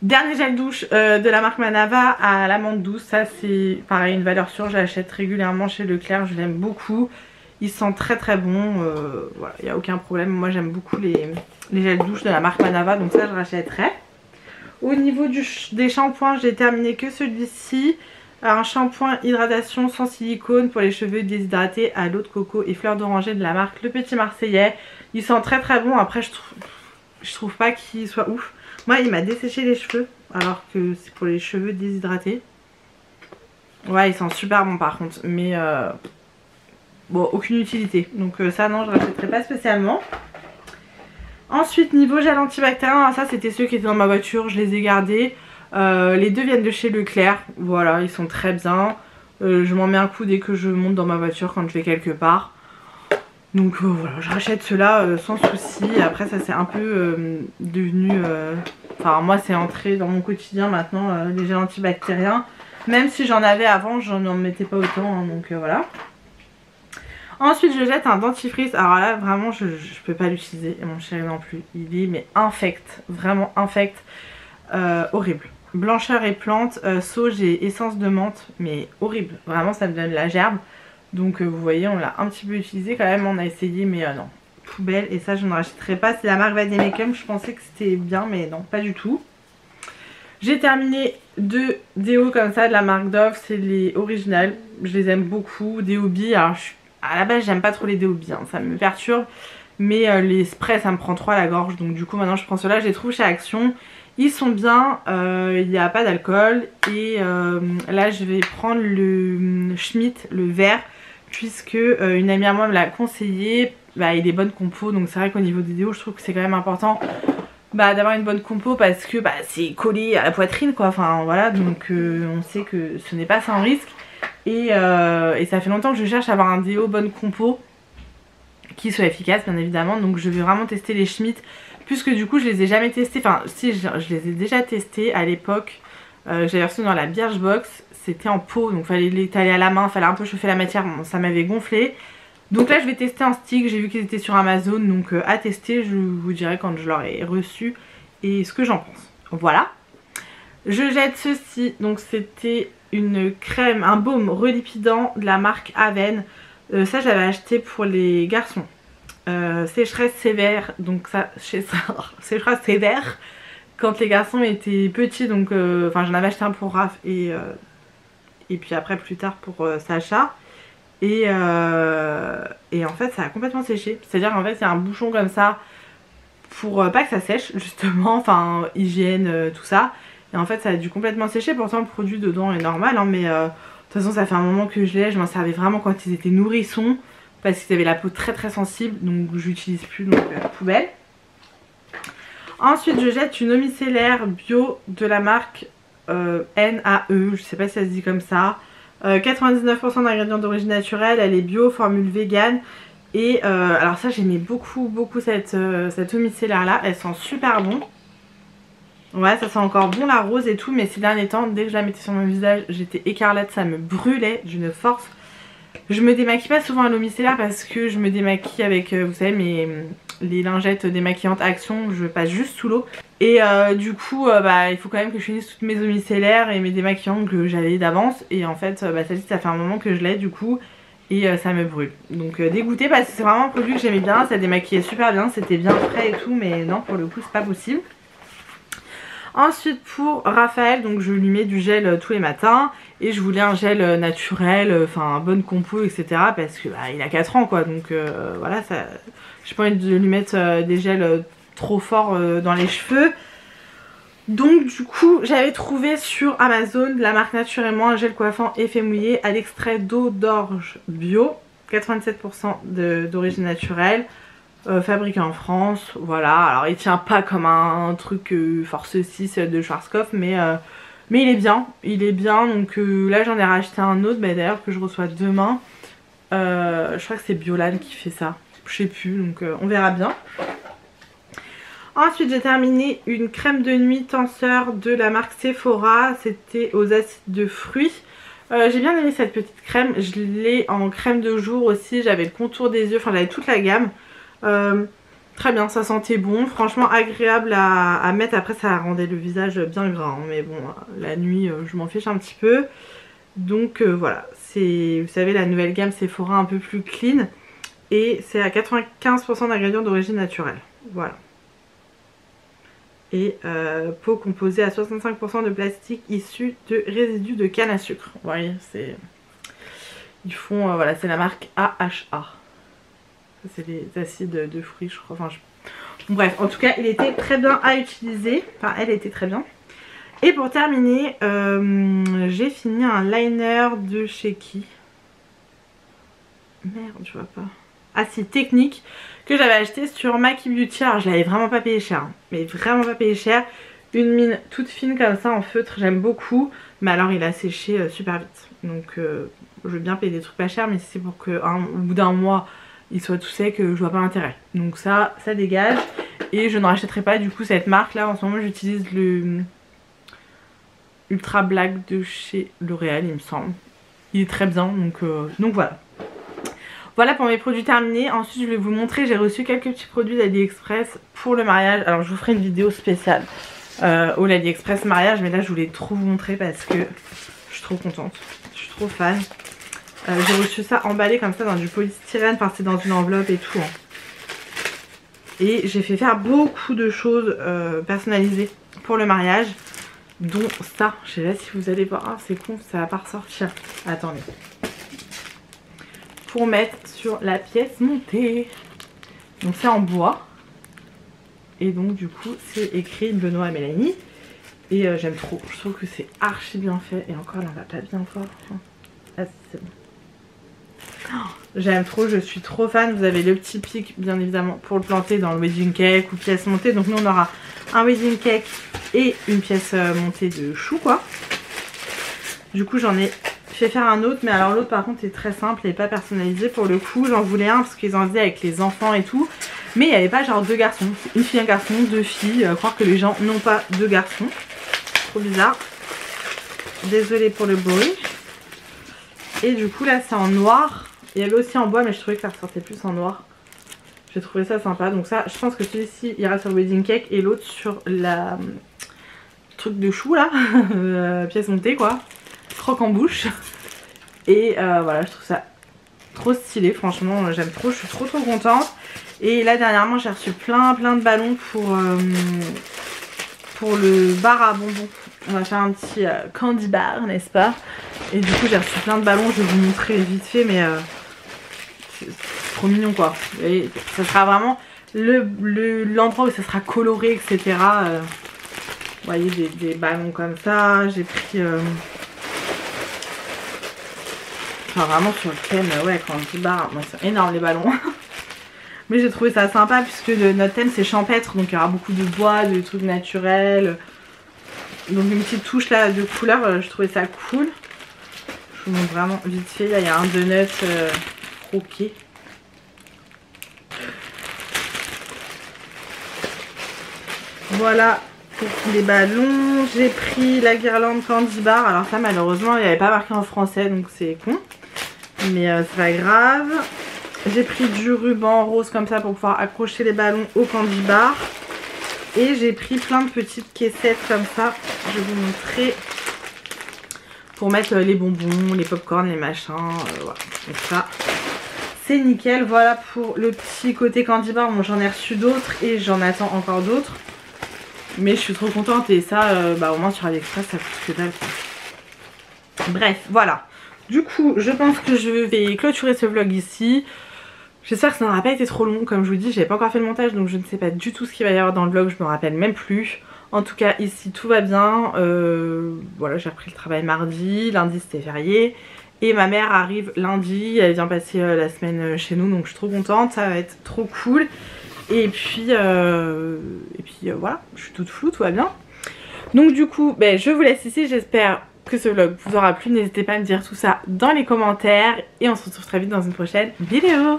Dernier gel douche euh, de la marque Manava à l'amande douce. Ça c'est pareil une valeur sûre. J'achète régulièrement chez Leclerc. Je l'aime beaucoup. Il sent très très bon. Euh, voilà, il n'y a aucun problème. Moi j'aime beaucoup les, les gels douche de la marque Manava. Donc ça je rachèterai. Au niveau des shampoings, j'ai terminé que celui-ci. Un shampoing hydratation sans silicone pour les cheveux déshydratés à l'eau de coco et fleurs d'oranger de la marque Le Petit Marseillais. Il sent très très bon. Après je trouve, je trouve pas qu'il soit ouf. Moi, il m'a desséché les cheveux, alors que c'est pour les cheveux déshydratés. Ouais, ils sont super bons par contre, mais euh, bon, aucune utilité. Donc euh, ça, non, je rachèterai pas spécialement. Ensuite, niveau gel antibactérien, ça c'était ceux qui étaient dans ma voiture, je les ai gardés. Euh, les deux viennent de chez Leclerc, voilà, ils sont très bien. je m'en mets un coup dès que je monte dans ma voiture quand je vais quelque part. Donc euh, voilà, je rachète cela euh, sans souci. Après ça c'est un peu euh, devenu... Enfin moi c'est entré dans mon quotidien maintenant les gels antibactériens. Même si j'en avais avant, j'en en mettais pas autant. Hein, donc voilà. Ensuite je jette un dentifrice. Alors là vraiment je, je peux pas l'utiliser. Mon chéri non plus. Il est mais infect. Vraiment infect. horrible. Blancheur et plante, sauge et essence de menthe. Mais horrible. Vraiment ça me donne la gerbe. Donc euh, vous voyez on l'a un petit peu utilisé quand même, on a essayé mais euh, non. Poubelle et ça je ne rachèterai pas, c'est la marque Vademecum, je pensais que c'était bien mais non pas du tout. J'ai terminé deux déos comme ça de la marque Dove, c'est les originales, je les aime beaucoup, Déobi, alors à la base j'aime pas trop les Déobi, hein, ça me perturbe. Mais euh, les sprays ça me prend trop à la gorge donc du coup maintenant je prends ceux-là, je les trouve chez Action. Ils sont bien, il n'y a pas d'alcool et là je vais prendre le hum, Schmidt, le vert puisque euh, une amie à moi me l'a conseillé, bah, il est bonne compo donc c'est vrai qu'au niveau des déos je trouve que c'est quand même important bah, d'avoir une bonne compo parce que bah, c'est collé à la poitrine quoi, enfin voilà donc euh, on sait que ce n'est pas sans risque. Et, euh, et, ça fait longtemps que je cherche à avoir un déo bonne compo qui soit efficace bien évidemment. Donc je vais vraiment tester les Schmitt puisque du coup je les ai jamais testés, enfin si je, les ai déjà testés à l'époque j'avais reçu dans la Birchbox c'était en pot donc fallait l'étaler à la main, fallait un peu chauffer la matière, ça m'avait gonflé. Donc là je vais tester en stick, j'ai vu qu'ils étaient sur Amazon donc euh, à tester, je vous dirai quand je l'aurai reçu et ce que j'en pense. Voilà. Je jette ceci, donc c'était une crème, un baume relipidant de la marque Aven. Euh, ça j'avais acheté pour les garçons. Euh, sécheresse sévère, donc ça, *laughs* sécheresse sévère quand les garçons étaient petits, donc enfin j'en avais acheté un pour Raph et et puis après plus tard pour euh, Sacha. Et, euh, et en fait ça a complètement séché. C'est-à-dire qu'en fait il y a un bouchon comme ça pour pas que ça sèche *laughs* justement, enfin hygiène, tout ça. Et en fait ça a dû complètement sécher, pourtant le produit dedans est normal hein, mais de toute façon ça fait un moment que je l'ai, je m'en servais vraiment quand ils étaient nourrissons parce qu'ils avaient la peau très très sensible donc je n'utilise plus donc poubelle. Ensuite je jette une eau micellaire bio de la marque euh, NAE, je sais pas si ça se dit comme ça. 99% euh, d'ingrédients d'origine naturelle, elle est bio, formule vegan. Et euh, alors ça j'aimais beaucoup beaucoup cette, cette eau micellaire là, elle sent super bon. Ouais ça sent encore bon la rose et tout mais ces derniers temps dès que je la mettais sur mon visage j'étais écarlate, ça me brûlait d'une force. Je me démaquille pas souvent à l'eau micellaire parce que je me démaquille avec, vous savez, mes, les lingettes démaquillantes Action, je passe juste sous l'eau. Et euh, du coup, euh, bah, il faut quand même que je finisse toutes mes micellaires et mes démaquillants que j'avais d'avance. Et en fait, euh, bah, celle-ci, ça fait un moment que je l'ai du coup. Et ça me brûle. Donc dégoûté parce que c'est vraiment un produit que j'aimais bien. Ça démaquillait super bien, c'était bien frais et tout. Mais non, pour le coup, c'est pas possible. Ensuite pour Raphaël, donc je lui mets du gel tous les matins. Et je voulais un gel naturel, enfin bonne compo etc parce que bah, a 4 ans quoi. Donc voilà ça j'ai pas envie de lui mettre euh, des gels euh, trop forts euh, dans les cheveux. Donc du coup j'avais trouvé sur Amazon la marque Naturellement un gel coiffant effet mouillé à l'extrait d'eau d'orge bio. 87% d'origine naturelle fabriqué en France voilà. Alors il tient pas comme un, truc Force 6 de Schwarzkopf mais, mais il est bien. Il est bien donc là j'en ai racheté un autre bah, d'ailleurs que je reçois demain. Je crois que c'est Biolan qui fait ça. Je sais plus donc euh, on verra bien. Ensuite j'ai terminé une crème de nuit tenseur de la marque Sephora, c'était aux acides de fruits. Euh, j'ai bien aimé cette petite crème, je l'ai en crème de jour aussi, j'avais le contour des yeux, enfin j'avais toute la gamme. Euh, très bien, ça sentait bon, franchement agréable à, mettre, après ça rendait le visage bien gras, hein. mais bon la nuit je m'en fiche un petit peu. Donc voilà, c'est vous savez la nouvelle gamme Sephora un peu plus clean. Et c'est à 95% d'ingrédients d'origine naturelle. Voilà. Et euh, peau composée à 65% de plastique issu de résidus de canne à sucre. Vous voyez, c'est... Ils font... Euh, voilà, c'est la marque AHA. C'est les acides de fruits, je crois. Bref, en tout cas, il était très bien à utiliser. Enfin, elle était très bien. Et pour terminer, euh, j'ai fini un liner de chez qui? Merde, je vois pas assez technique que j'avais acheté sur Maki Beauty. Alors je l'avais vraiment pas payé cher, hein. mais vraiment pas payé cher. Une mine toute fine comme ça en feutre, j'aime beaucoup. Mais alors il a séché euh, super vite. Donc euh, je veux bien payer des trucs pas chers, mais c'est pour qu'au bout d'un mois il soit tout sec, euh, je vois pas l'intérêt. Donc ça, ça dégage. Et je ne rachèterai pas du coup cette marque là. En ce moment j'utilise le Ultra Black de chez L'Oréal il me semble. Il est très bien donc, donc voilà. Voilà pour mes produits terminés. Ensuite je vais vous montrer, j'ai reçu quelques petits produits d'AliExpress pour le mariage. Alors je vous ferai une vidéo spéciale euh, au AliExpress mariage. Mais là je voulais trop vous montrer parce que je suis trop contente. Je suis trop fan. Euh, j'ai reçu ça emballé comme ça dans du polystyrène. Enfin c'est dans une enveloppe et tout. Hein. Et j'ai fait faire beaucoup de choses euh, personnalisées pour le mariage. Dont ça. Je sais pas si vous allez voir. Ah, c'est con, ça va pas ressortir. Attendez pour mettre sur la pièce montée. Donc c'est en bois. Et donc du coup c'est écrit Benoît et Mélanie. Et euh, j'aime trop. Je trouve que c'est archi bien fait. Et encore là on va pas bien fort. Ah, c'est bon. J'aime trop, je suis trop fan. Vous avez le petit pic bien évidemment pour le planter dans le wedding cake ou pièce montée. Donc nous on aura un wedding cake et une pièce euh, montée de chou quoi. Du coup j'en ai vais faire un autre, mais alors l'autre par contre est très simple et pas personnalisé pour le coup. J'en voulais un parce qu'ils en faisaient avec les enfants et tout. Mais il n'y avait pas genre deux garçons. Une fille, un garçon, deux filles. Euh, croire que les gens n'ont pas deux garçons. Trop bizarre. Désolée pour le bruit. Et du coup là c'est en noir. Il y avait aussi en bois mais je trouvais que ça ressortait plus en noir. J'ai trouvé ça sympa. Donc ça je pense que celui-ci ira sur le wedding cake et l'autre sur la euh, truc de chou là. *laughs* Euh, pièce montée quoi croque en bouche. Et euh, voilà, je trouve ça trop stylé. Franchement, j'aime trop. Je suis trop trop contente. Et là, dernièrement, j'ai reçu plein plein de ballons pour, pour le bar à bonbons. On va faire un petit candy bar, n'est-ce pas? Et du coup j'ai reçu plein de ballons, je vais vous montrer vite fait mais trop mignon quoi. Ça sera vraiment l'endroit le, où ça sera coloré etc. Euh, vous voyez des, ballons comme ça, j'ai pris... Euh, enfin vraiment sur le thème, ouais quand on dit bar, c'est énorme les ballons. *laughs* Mais j'ai trouvé ça sympa puisque notre thème c'est champêtre donc il y aura beaucoup de bois, de trucs naturels. Donc une petite touche là de couleur, euh, je trouvais ça cool. Je vous montre vraiment vite fait, il y a un donut euh, croqué. Voilà pour les ballons. J'ai pris la guirlande candy bar. Alors ça malheureusement il n'y avait pas marqué en français donc c'est con. Mais euh, c'est pas grave. J'ai pris du ruban rose comme ça pour pouvoir accrocher les ballons au candy bar. Et j'ai pris plein de petites caissettes comme ça. Je vais vous montrer. Pour mettre euh, les bonbons, les popcorn, les machins. Euh, voilà. Donc ça, c'est nickel. Voilà pour le petit côté candy bar. Bon, j'en ai reçu d'autres et j'en attends encore d'autres. Mais je suis trop contente. Et ça, euh, bah, au moins sur AliExpress, ça coûte que dalle. Bref, voilà. Du coup, je pense que je vais clôturer ce vlog ici. J'espère que ça n'aura pas été trop long. Comme je vous dis, j'avais pas encore fait le montage donc je ne sais pas du tout ce qu'il va y avoir dans le vlog. Je me rappelle même plus. En tout cas, ici tout va bien. Euh, voilà, j'ai repris le travail mardi. Lundi c'était férié. Et ma mère arrive lundi. Elle vient passer euh, la semaine euh, chez nous donc je suis trop contente. Ça va être trop cool. Et puis, et puis voilà, je suis toute floue, tout va bien. Donc du coup, ben, je vous laisse ici. J'espère que ce vlog vous aura plu. N'hésitez pas à me dire tout ça dans les commentaires. Et on se retrouve très vite dans une prochaine vidéo.